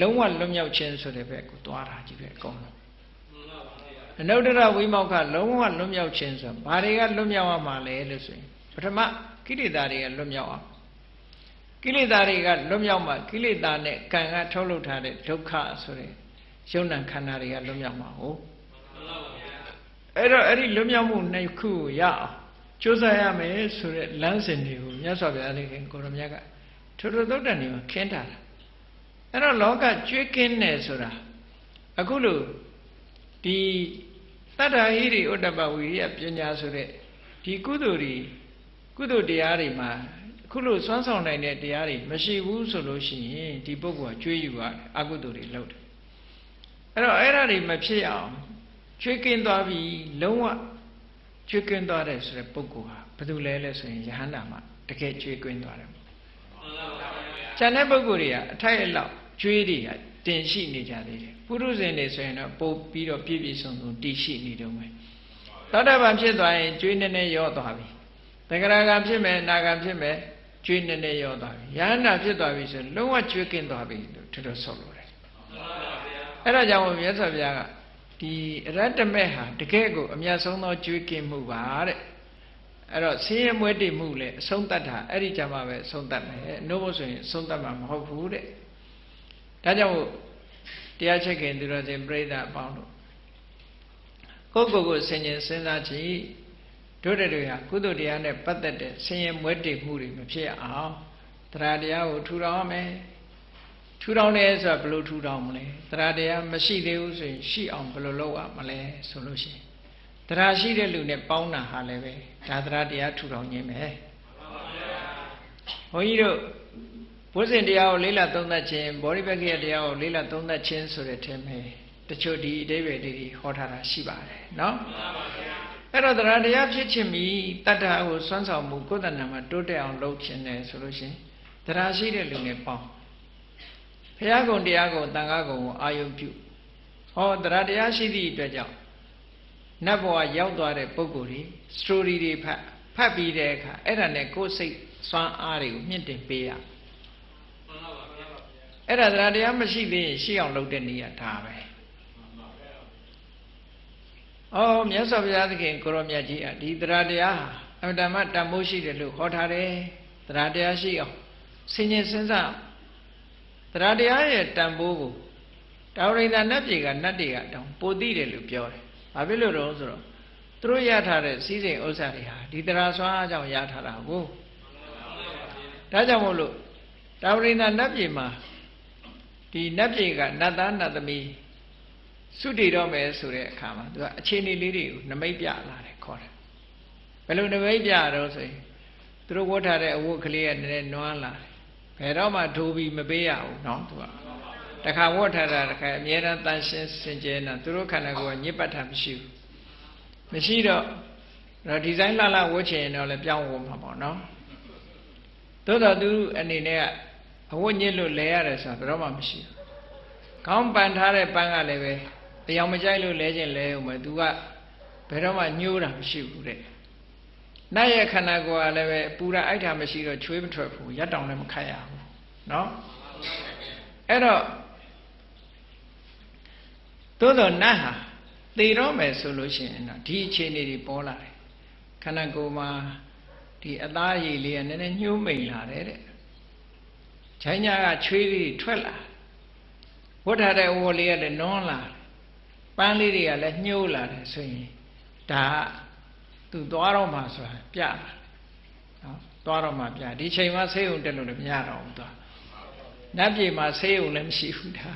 လုံးဝလွတ်မြောက်ခြင်းဆိုတဲ့ဘက်ကိုသွားတာကြီးပဲအကုန်လုံးအနုတ္တရဝိမောက္ခလုံးဝလွတ်မြောက်ခြင်းဆိုဘာတွေကလွတ်မြောက်ရမှာလဲလို့ဆိုရင်ပထမကိလေသာတွေကလွတ်မြောက်အောင်ကိလေသာတွေကလွတ်မြောက်မှကိလေသာနဲ့ကံကထုတ်လုပ်ထားတဲ့ဒုက္ခဆိုတဲ့ယုံ nant ခန္ဓာတွေကလွတ်မြောက်မှာဟုတ် အဲ့တော့အဲ့ဒီလွတ်မြောက်မှုနှစ်ခုကိုရအောင်ကြိုးစားရမယ်ဆိုတဲ့လမ်းစဉ်တွေကိုမြတ်စွာဘုရားသခင်ကိုရမြတ်ကထိုထိုသုတ်တန်တွေမှာခင်းထားတာအဲ့တော့လောကကျွေးကင်းတယ်ဆိုတာအခုလို့ဒီတတ္ထာဟိရိဥဒ္ဒပဝိရိယပညာဆိုတဲ့ဒီကုသိုလ်တွေကုသိုလ်တရားတွေမှာခုလို့စွမ်းဆောင်နိုင်တဲ့တရားတွေမရှိဘူးဆိုလို့ရှိရင်ဒီပုဂ္ဂိုလ်ကကျွေးယူရတယ်အကုသိုလ်တွေလုပ်တယ်အဲ့တော့အဲ့ဒါတွေမဖြစ်အောင် ကျွေးကင်းသွားပြီလုံးဝကျွေးကင်းသွားတယ်ဆိုတဲ့ပုဂ္ဂိုလ်ဟာဘယ်သူလဲလဲဆိုရင်ယဟန္တာမှာတကယ်ကျွေးကင်းသွားတယ်။ကျန်တဲ့ပုဂ္ဂိုလ်တွေကအထိုက်အလောက်ကျွေးတွေကတင်ရှိနေကြသေးတယ်။ပုရုဇဉ်တွေဆိုရင်တော့ပို့ပြီးတော့ပြည့်ပြည့်စုံစုံတည်ရှိနေတော့မယ်။သောတာပန်ဖြစ်သွားရင်ကျွေးနည်းနည်းရော့သွားပြီ။တဂရကံဖြစ်မယ်နာကံဖြစ်မယ်ကျွေးနည်းနည်းရော့သွားပြီ။ယဟန္တာဖြစ်သွားပြီဆိုရင်လုံးဝကျွေးကင်းသွားပြီလို့ထထဆောက်လို့တယ်။အဲ့ဒါကြောင့်မြတ်စွာဘုရားက ဒီရတ္တမေဟာတကယ်ကိုအမြတ်ဆုံးသောကျွေးကင်းမှုပါတဲ့အဲ့တော့ဆင်းရဲမွဲတေမှုလည်းအဆုံးတတ်တာအဲ့ဒီကြမှာပဲအဆုံးတတ်မယ်နှုတ်ဖို့ဆိုရင်အဆုံးတတ်မှာမဟုတ်ဘူးတဲ့ဒါကြောင့်တရားချက်ခင်သူတော်စင်ပြိဿအပေါင်းတို့ကိုယ့်ကိုယ်ကိုဆင်ញင်စဉ်းစားကြည့်တို့တွေဟာကုသိုလ်တရားနဲ့ပတ်သက်တဲ့ဆင်းရဲမွဲတေမှုတွေမဖြစ်အောင်တရားတရားကိုထူထောင်မယ် ထူထောင်တယ်ဆိုတာဘယ်လိုထူထောင်မလဲတရားတရားမရှိသေးဘူးဆိုရင်ရှိအောင်ဘယ်လိုလုပ်ရမလဲဆိုလို့ရှိရင်တရားရှိတဲ့လူနဲ့ပေါင်းတာဟာလည်းပဲဒါတရားတရားထူထောင်ခြင်းပဲဘုန်းကြီးတို့ဘုဇင်တရားကိုလေးလာသုံးသပ်ခြင်းဘောဓိပက္ခိယတရားကိုလေးလာသုံးသပ်ခြင်းဆိုတဲ့ထဲမှာတချို့ဒီအတိပ္ပယ်တွေဟောထားတာရှိပါတယ်နော်အဲ့တော့တရားတရားဖြစ်ခြင်းမီတတ္တဟာကိုစွမ်းဆောင်မှုကိုယ်တဏ္ဍာမှာတိုးတက်အောင်လုပ်ခြင်းတယ်ဆိုလို့ရှိရင်တရားရှိတဲ့လူနဲ့ပေါင်းဘု ရားကုံတရားကုံတန်ခါကုံကိုအာယုပြုဟောတရားတရားရှိသည့်အတွက်ကြောင့်နတ်ဘဝရောက်သွားတဲ့ပုဂ္ဂိုလ်တွေ story တွေဖတ်ဖတ်ပြီးတဲ့အခါအဲ့ဒါနဲ့ကိုယ်စိတ်စွမ်းအားတွေကိုမြင့်တင်ပေးရအဲ့ဒါတရားတရားမရှိသေးရင်ရှိအောင်လုပ်တဲ့နေရာဒါပဲအော်မြတ်စွာဘုရားသခင်ကိုရောမြတ်ကြီးอ่ะဒီတရားတရားဟာအမှန်တမ်းတန်မိုးရှိတယ်လို့ဟောထားတယ်တရားတရားရှိအောင်ဆင်ញင်စဉ်းစား တရားတရားရဲ့တန်ဖိုးကိုတာဝရိန္ဒနတ်ပြည်ကနတ်တွေကတောင်ပိုသိတယ်လို့ပြောတယ်။ဘာဖြစ်လို့တော့ဆိုတော့သူတို့ရထားတဲ့စီးစိမ်ဥစ္စာတွေဟာဒီတရားစွာအကြောင်းရထားတာကိုဒါကြောင့်မို့လို့တာဝရိန္ဒနတ်ပြည်မှာဒီနတ်ပြည်ကနတ်သားနတ်သမီးစုတည်တော့မယ်ဆိုတဲ့အခါမှာသူကအခြေအနေလေးတွေကိုနမိတ်ပြလာတယ်ခေါ်တယ်ဘယ်လိုနမိတ်ပြတော့ဆိုရင်သူတို့ဝတ်ထားတဲ့အဝတ်ကလေးကနည်းနည်းနွမ်းလာတယ် ဘယ်တော့မှဒိုးပြီးမပေးရဘူးเนาะသူကတခါဝတ်ထားတာတခါအမြဲတမ်းတန်ရှင်းစင်ကြယ်နေသူတို့ခန္ဓာကိုယ်ကညစ်ပတ်တာမရှိဘူးမရှိတော့တော့ဒီဇိုင်းလှလှဝတ်ချင်တော့လည်းပြောင်းဝတ်မှာပေါ့เนาะသို့တော့သူအနေနဲ့ကအဝတ်ညစ်လို့လဲရတယ်ဆိုတာဘယ်တော့မှမရှိဘူးခေါင်းပန်ထားတဲ့ပန်းကလည်းပဲတရားမကြိုက်လို့လဲခြင်းလဲဦးမယ်သူကဘယ်တော့မှညှိုးတာမရှိဘူးတဲ့ နတ်ရဲ့ခန္ဓာကိုယ်ကလည်းပဲပူရာအိုက်တာမရှိတော့ချွေးမထွက်ဘူးရက်တောင်လည်းမခတ်ရဘူးเนาะအဲ့တော့သို့တော့နတ်ဟာသေတော့မယ်ဆိုလို့ရှိရင်တော့ဒီအခြေအနေတွေပေါ်လာတယ်ခန္ဓာကိုယ်မှာဒီအသားရည်လေးကနည်းနည်းညှိုးမိန်လာတယ်တဲ့ခြိုင်းညာကချွေးလေးထွက်လာဝတ်ထားတဲ့ဝေါ်လေးကလည်းနွန်းလာပန်းလေးတွေကလည်းညှိုးလာတယ်ဆိုရင်ဒါက သူသွားတော့မှဆိုတာပြတာနော်သွားတော့မှပြဒီချိန်မှာဆေးုံတက်လို့လည်းမရတော့ဘူးသွားနတ်ပြည်မှာဆေးုံလည်းမရှိဘူးဒါ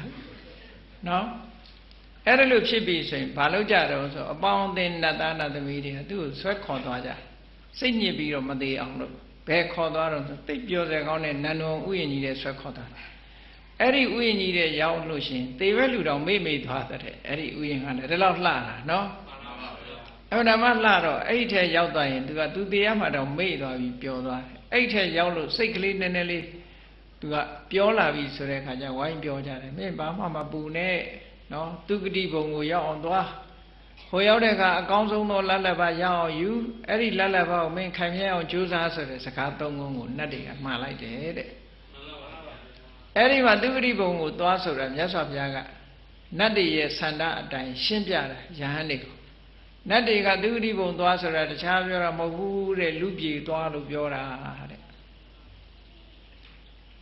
နော်အဲ့ဒါလို့ဖြစ်ပြီဆိုရင်ဘာလို့ကြတော့ဆိုအပေါင်းအသင်းနတ်သားနတ်သမီးတွေကသူ့ကိုဆွဲခေါ်သွားကြစိတ်ညစ်ပြီးတော့မသေးအောင်လို့ဘယ်ခေါ်သွားတော့ဆိုသိပြောစဲကောင်းတဲ့နန္ဒုံဥယျာဉ်ကြီးတဲ့ဆွဲခေါ်သွားတယ်အဲ့ဒီဥယျာဉ်ကြီးတဲ့ရောက်လို့ရှင်သေဘဲလူတော်မေ့မေ့သွားတဲ့အဲ့ဒီဥယျာဉ်ကလည်းဒီလောက်လှတာနော် အဲ့ဒါမှလှတော့အဲ့ဒီထဲရောက်သွားရင်သူကသူတရားမှတော့မေ့သွားပြီပျော်သွားတယ်အဲ့ဒီထဲရောက်လို့စိတ်ကလေးနည်းနည်းလေးသူကပြောလာပြီဆိုတဲ့အခါကျဝိုင်းပြောကြတယ်မင်းဘာမှမပူနဲ့နော်သူကတိဘုံကိုရောက်အောင်သွားဟိုရောက်တဲ့အခါအကောင်းဆုံးသောလက်လက်ပါရအောင်ယူအဲ့ဒီလက်လက်ပါကိုမင်းခံမြဲအောင်ကြိုးစားဆိုတဲ့စကားသုံးခုကိုနတ်တွေကမှားလိုက်တယ်တဲ့အဲ့ဒီမှာသူကတိဘုံကိုသွားဆိုတာမြတ်စွာဘုရားကနတ်တွေရဲ့ဆန္ဒအတိုင်းရှင်းပြတာယဟန်တွေကို နတ်တွေကသူကတိဘုံသွားဆိုတာတခြားပြောတာမဟုတ်ဘူးတဲ့လူပြေသွားလို့ပြောတာတဲ့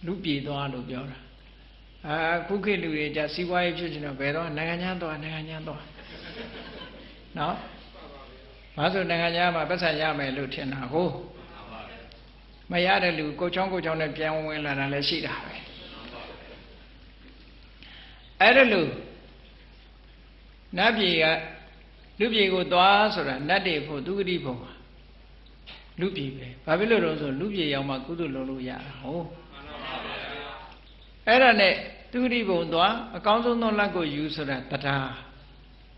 လူပြေသွားလို့ပြောတာအာခုခေတ်လူတွေじゃစီးပွားရေးဖြစ်ချင်တော့ဘယ်တော့နိုင်ငံခြားသွားနိုင်ငံခြားသွားနော်ဘာလို့နိုင်ငံခြားမှာပတ်စံရမယ်လို့ထင်တာဟုတ်မရတဲ့လူကိုချောင်းကိုချောင်းနဲ့ပြန်ဝင်လာတာလည်းရှိတာပဲအဲ့ဒါလို့နတ်ပြည်က လူပြည်ကိုသွားဆိုတာနတ်တွေဖို့သူဂတိဘုံလူပြည်ပဲဘာဖြစ်လို့တော့ဆိုလူပြည်ရောက်မှကုသလုံးလို့ရတာဟုတ်အဲ့ဒါနဲ့သူဂတိဘုံသွားအကောင်းဆုံးသောလက်ကိုယူဆိုတာတရား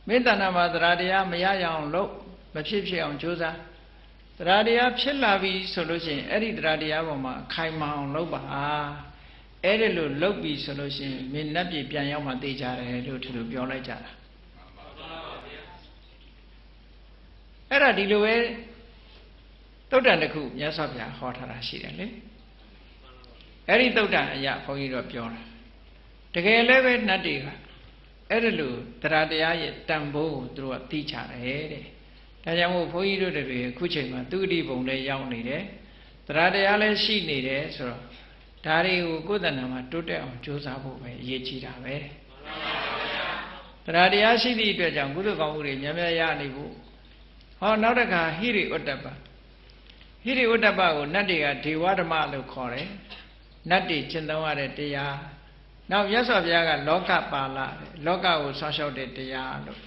မေတ္တာနာမှာတရားတရားမရရအောင်လုပ်မဖြစ်ဖြစ်အောင်ကြိုးစားတရားတရားဖြစ်လာပြီဆိုလို့ရှိရင်အဲ့ဒီတရားတရားပေါ်မှာခိုင်မာအောင်လုပ်ပါအဲ့ဒီလိုလုပ်ပြီဆိုလို့ရှိရင်မင်းနတ်ပြည်ပြန်ရောက်မှသိကြတယ်လို့ဒီလိုပြောလိုက်ကြတာ အဲ့ဒါဒီလိုပဲတုတ်တန်တစ်ခုမြတ်စွာဘုရားဟောထားတာရှိတယ်လေအဲ့ဒီတုတ်တန်အရာဘုန်းကြီးတို့ပြောတာတကယ်လည်းပဲနတ်တွေကအဲ့ဒါလို့တရားတရားရဲ့တန်ဖိုးကိုသူတို့ကသိချတယ်တဲ့ဒါကြောင့်မို့ဘုန်းကြီးတို့တွေအခုချိန်မှာသူတိဘုံလည်းရောက်နေတယ်တရားတရားလည်းရှိနေတယ်ဆိုတော့ဒါတွေကိုကိုယ်တဏ္ဍာမှာတိုးတက်အောင်ကြိုးစားဖို့ပဲအရေးကြီးတာပဲတရားတရားရှိသည့်အတွက်ကြောင့်ကုသိုလ်ကောင်းမှုတွေများများရနေဖို့ ဟောနောက်တစ်ခါဟိရိဥတ္တပဟိရိဥတ္တပကိုနတ်တွေကဒေဝဓမ္မလို့ခေါ်တယ်နတ်တွေကျင့်သုံးရတဲ့တရားနောက်မြတ်စွာဘုရားကလောကပါဠလောကကိုဆောင်းလျှောက်တဲ့တရားလို့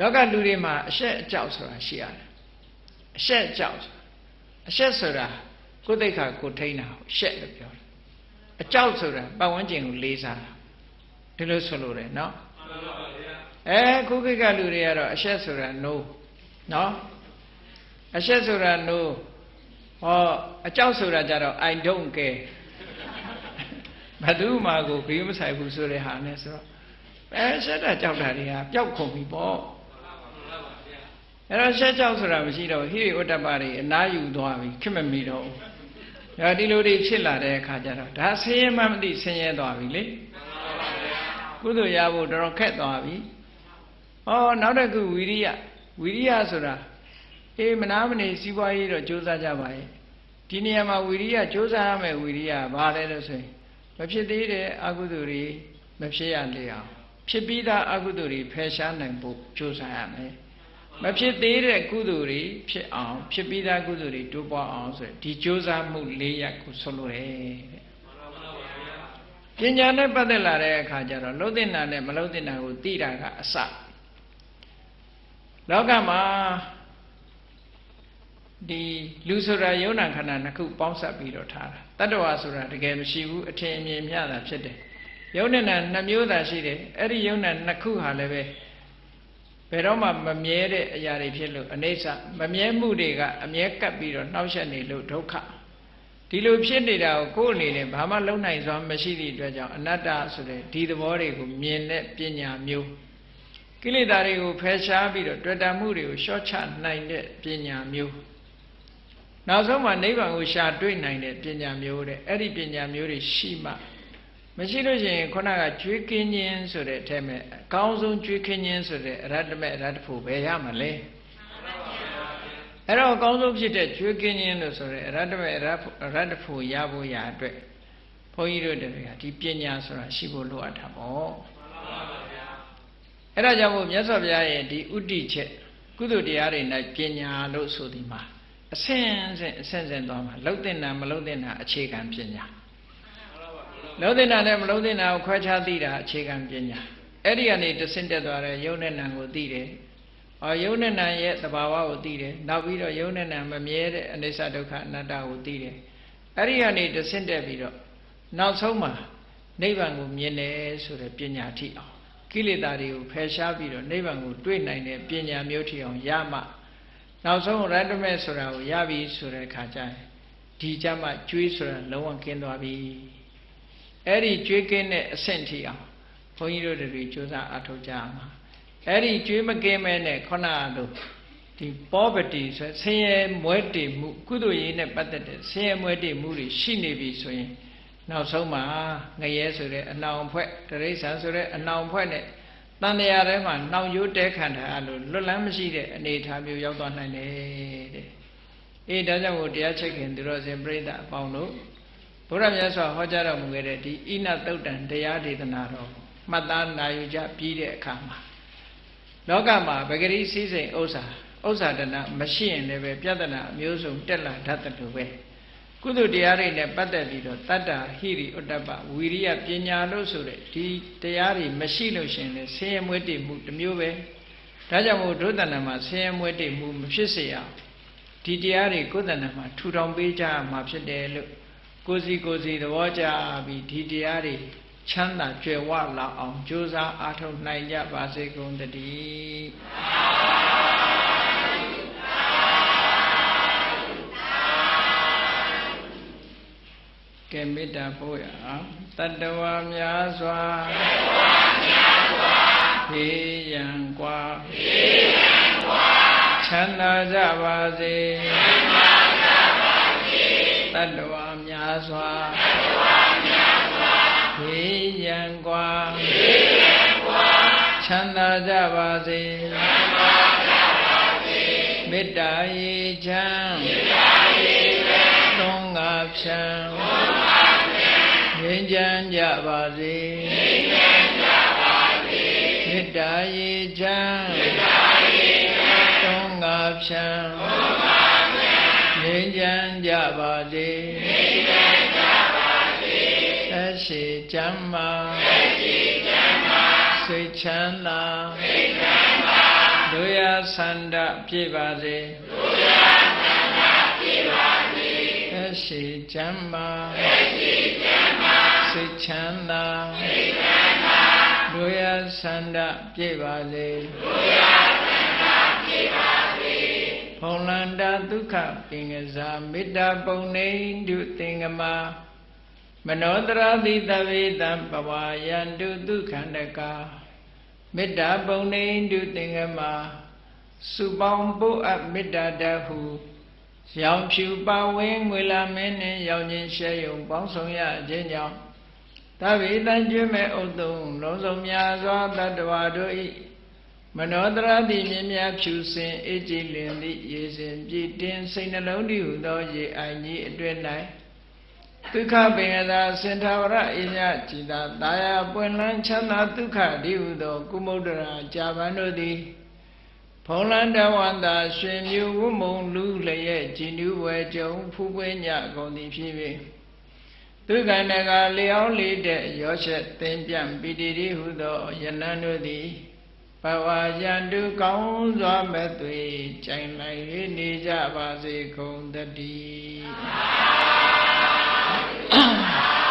လောကလူတွေမှာအရှက်အကြောက်ဆိုတာရှိရတယ်အရှက်အကြောက်အရှက်ဆိုတာကိုယ်သိက္ခာကိုထိန်းတာကိုရှက်လို့ပြောတယ်အကြောက်ဆိုတာပတ်ဝန်းကျင်ကိုလေးစားတာဒီလိုဆိုလို့တယ်နော် အဲခုခေတ်ကလူတွေကတော့အရှက်ဆိုတာ no နော်အရှက်ဆိုတာ no ဟောအကြောက်ဆိုတာကြတော့ I don't care ဘသူမှကိုဘေးမဆိုင်ဘူးဆိုတဲ့ဟာနဲ့ဆိုတော့အဲရှက်တာကြောက်တာတွေကပျောက်ကုန်ပြီပေါ့အဲ့တော့ရှက်ကြောက်ဆိုတာမရှိတော့ဟိရိဥတ္တပတွေအနာယူသွားပြီခင်မမီတော့ဘူး။ဒါဒီလိုတွေဖြစ်လာတဲ့အခါကျတော့ဒါဆင်းရဲမှမသိဆင်းရဲသွားပြီလေ။ကုသိုလ်ရဖို့တော်တော်ခက်သွားပြီ။ ဟောနောက်တစ်ခုဝီရိယဝီရိယဆိုတာအေးမနာမနေစီးပွားရေးတော့ကြိုးစားကြပါရဲ့။ဒီနေရာမှာဝီရိယကြိုးစားရမယ်ဝီရိယဘာလဲလို့ဆိုရင်မဖြစ်သေးတဲ့အကုသိုလ်တွေမဖြစ်ရလေအောင်ဖြစ်ပြီးသားအကုသိုလ်တွေဖယ်ရှားနိုင်ဖို့ကြိုးစားရမယ်။မဖြစ်သေးတဲ့ကုသိုလ်တွေဖြစ်အောင်ဖြစ်ပြီးသားကုသိုလ်တွေတိုးပွားအောင်ဆိုဒီကြိုးစားမှု၄ရပ်ကိုဆိုလိုတယ်တဲ့ပညာနဲ့ပတ်သက်လာတဲ့အခါကျတော့လုံးတင်တာနဲ့မလုံးတင်တာကိုသိတာကအစ လောကမှာဒီလူဆိုတာယုံနာခန္ဓာနှစ်ခုပေါင်းစပ်ပြီးတော့ထားတာတတ္တဝါဆိုတာတကယ်မရှိဘူးအထင်အမြင်မြတာဖြစ်တယ်ယုံနဲ့နှစ်မျိုးသာရှိတယ်အဲ့ဒီယုံနဲ့နှစ်ခုဟာလည်းပဲဘယ်တော့မှမမြဲတဲ့အရာတွေဖြစ်လို့အနေဆာမမြဲမှုတွေကအမြဲကပ်ပြီးတော့နှောက်ယှက်နေလို့ဒုက္ခဒီလိုဖြစ်နေတာကိုကိုယ်အနေနဲ့ဘာမှလုံနိုင်စွာမရှိသည့်အတွက်ကြောင့်အနတ္တဆိုတဲ့ဒီသဘောတွေကိုမြင်တဲ့ပညာမျိုး ကိလေသာတွေကိုဖယ်ရှားပြီးတော့တွေ့တာမှုတွေကိုရှော့ချနိုင်တဲ့ပညာမျိုးနောက်ဆုံးမှနိဗ္ဗာန်ကိုရှာတွေ့နိုင်တဲ့ပညာမျိုးတဲ့အဲ့ဒီပညာမျိုးတွေရှိမှမရှိလို့ရှိရင်ခုနကကျွေးကင်းခြင်းဆိုတဲ့အထက်မဲ့အကောင်းဆုံးကျွေးကင်းခြင်းဆိုတဲ့အရတ္တမဲ့အရတ္တဖို့ဘယ်ရမလဲအဲ့တော့အကောင်းဆုံးဖြစ်တဲ့ကျွေးကင်းခြင်းလို့ဆိုတဲ့အရတ္တမဲ့အရတ္တဖို့ရဖို့ရအတွက်ဘုန်းကြီးတို့တွေကဒီပညာဆိုတာရှိဖို့လိုအပ်တာပေါ့ အဲ့ဒါကြောင့်မို့မြတ်စွာဘုရားရဲ့ဒီဥတည်ချက်ကုသိုလ်တရားတွေ၌ပညာလို့ဆိုဒီမှာအဆင့်ဆင့်အဆင့်ဆင့်သွားမှာလှုပ်တဲ့နာမလှုပ်တဲ့နာအခြေခံပညာလုံးတင်တာနဲ့မလုံးတင်တာကိုခွဲခြားသိတာအခြေခံပညာအဲ့ဒီကနေတဆင့်တက်သွားတဲ့ယုံနဲ့နံကိုသိတယ်။အော်ယုံနဲ့နံရဲ့သဘာဝကိုသိတယ်။နောက်ပြီးတော့ယုံနဲ့နံမမြဲတဲ့အနိစ္စဒုက္ခအနတ္တကိုသိတယ်။အဲ့ဒီကနေတဆင့်တက်ပြီးတော့နောက်ဆုံးမှာနိဗ္ဗာန်ကိုမြင်တယ်ဆိုတဲ့ပညာထိအောင် ကိလေသာတွေကိုဖယ်ရှားပြီးတော့နိဗ္ဗာန်ကိုတွေ့နိုင်တဲ့ပညာမျိုးထိအောင်ရမှနောက်ဆုံးရတ္တမေဆိုတာကိုရပြီဆိုတဲ့အခါကျရင်ဒီကြမှာကျွေးဆိုတာလုံးဝကင်းသွားပြီအဲ့ဒီကြွေးကင်းတဲ့အဆင့်ထိအောင်ဘုန်းကြီးတို့တွေကြိုးစားအထောက်ကြမှာအဲ့ဒီကြွေးမကင်းမဲနဲ့ခொနလိုဒီ poverty ဆိုဆင်းရဲမွဲတေမှုကုသိုလ်ရေးနဲ့ပတ်သက်တဲ့ဆင်းရဲမွဲတေမှုတွေရှိနေပြီဆိုရင် နောက်ဆုံးမှာငရဲဆိုတဲ့အနောင်ဖွဲ့တရိษံဆိုတဲ့အနောင်ဖွဲ့နဲ့တန်တရားထဲမှာနှောင်ရိုးတဲခံထားလို့လွတ်လန်းမရှိတဲ့အနေအထားမျိုးရောက်သွားနိုင်တယ်တဲ့အေးဒါကြောင့်ကိုတရားချက်ခင်သူတော်စင်ပြိဿအပေါင်းတို့ဘုရားမြတ်စွာဟောကြားတော်မူခဲ့တဲ့ဒီဣနသုတ်တံတရားဒေသနာတော်မှတ်သားနာယူကြပြီးတဲ့အခါမှာလောကမှာပဂရိစည်းစိမ်ဥစ္စာဥစ္စာတဏမရှိရင်လည်းပဲပြဿနာအမျိုးစုံတက်လာတတ်တယ်လို့ပဲ ကုသိုလ်တရားတွေနဲ့ပတ်သက်ပြီးတော့တတ္တဟိရိဥတ္တပဝီရိယပညာလို့ဆိုတဲ့ဒီတရားတွေမရှိလို့ရှင်လေဆင်းရဲမွဲတေမှုတစ်မျိုးပဲဒါကြောင့်မို့ဒုသဏ္ဍမှာဆင်းရဲမွဲတေမှုမဖြစ်စေအောင်ဒီတရားတွေကိုယ်တဏ္ဍမှာထူထောင်ပေးကြမှာဖြစ်တယ်လို့ကိုစီကိုစီသဘောကျပြီးဒီတရားတွေချမ်းသာကြွယ်ဝလာအောင်ကြိုးစားအားထုတ်နိုင်ကြပါစေကုန်တည်း ကဲမေတ္တာပို့ရအောင်တတ္တဝါများစွာတတ္တဝါများစွာဖေးရန်กว่าဖေးရန်กว่าချမ်းသာကြပါစေချမ်းသာကြပါစေတတ္တဝါများစွာတတ္တဝါများစွာဘေးရန်กว่าဘေးရန်กว่าချမ်းသာကြပါစေချမ်းသာကြပါစေမေတ္တာရေချမ်းမေတ္တာရေချမ်းသုံးငါဖြံသုံးငါဖြံငြိ မ်းချမ်းကြပါစေငြိမ်းချမ်းကြပါစေမေတ္တာရေချမ်းမေတ္တာရေချမ်းဖြံငြိမ်းချမ်းကြပါစေသက်ရှိချမ်းမာစိတ်ချမ်းသာတို့ရဆန္ဒပြည့်ပါစေသက်ရှိချမ်းမာ စိတ်ချမ်းသာတို့ရဆန္ဒပြည့်ပါစေဖုံလန္တာဒုက္ခပင်ကစားမေတ္တာပုံနေတုသင်္ကမာမနောတရာတိတဝေတံပဝါယန္တုဒုက္ခန္တကာမေတ္တာပုံနေတုသင်္ကမာစုပေါင်းပုအပ်မေတ္တာတဟုရောင်ဖြူပါဝင်းငွေလာမင်းနှင့်ရောင်ချင်းရှဲယုံပေါင်းဆောင်ရခြင်းကြောင့် တဝေတံကျွမဲ့ဥတုံလုံးစုံများစွာတတ္တဝါတို့၏မနောတရတိမြင်များဖြူစင်အေးကြည်လင်သည့်ရေစဉ်ပြည့်တင်စိတ်နှလုံးတည်ဟုသောရေအိုင်ကြီးအတွင်၌ဒုက္ခပင်သာစင်ထာဝရအညจิตာတာယာပွင့်လန်းချမ်းသာဒုက္ခတည်ဟုသောကုမုဒ္ဒရာကြာပန်တို့သည်ဖုံးလန်းတဝန္တာရွှေမျိုးဝမုံလူလျက်ကြည်နူးဝဲကြုံဖူးပွဲညကုန်သည်ဖြစ်၍ ဒုက္ခနကလျောင်းလေးတဲ့ရောချက်သင်ပြန့်ပိတိတိဟုသောယနံတို့သည်ဘဝယန္တုကောင်းစွာမဲ့သွေကြိုင်လိုက်၍နေကြပါစေကုန်တည်း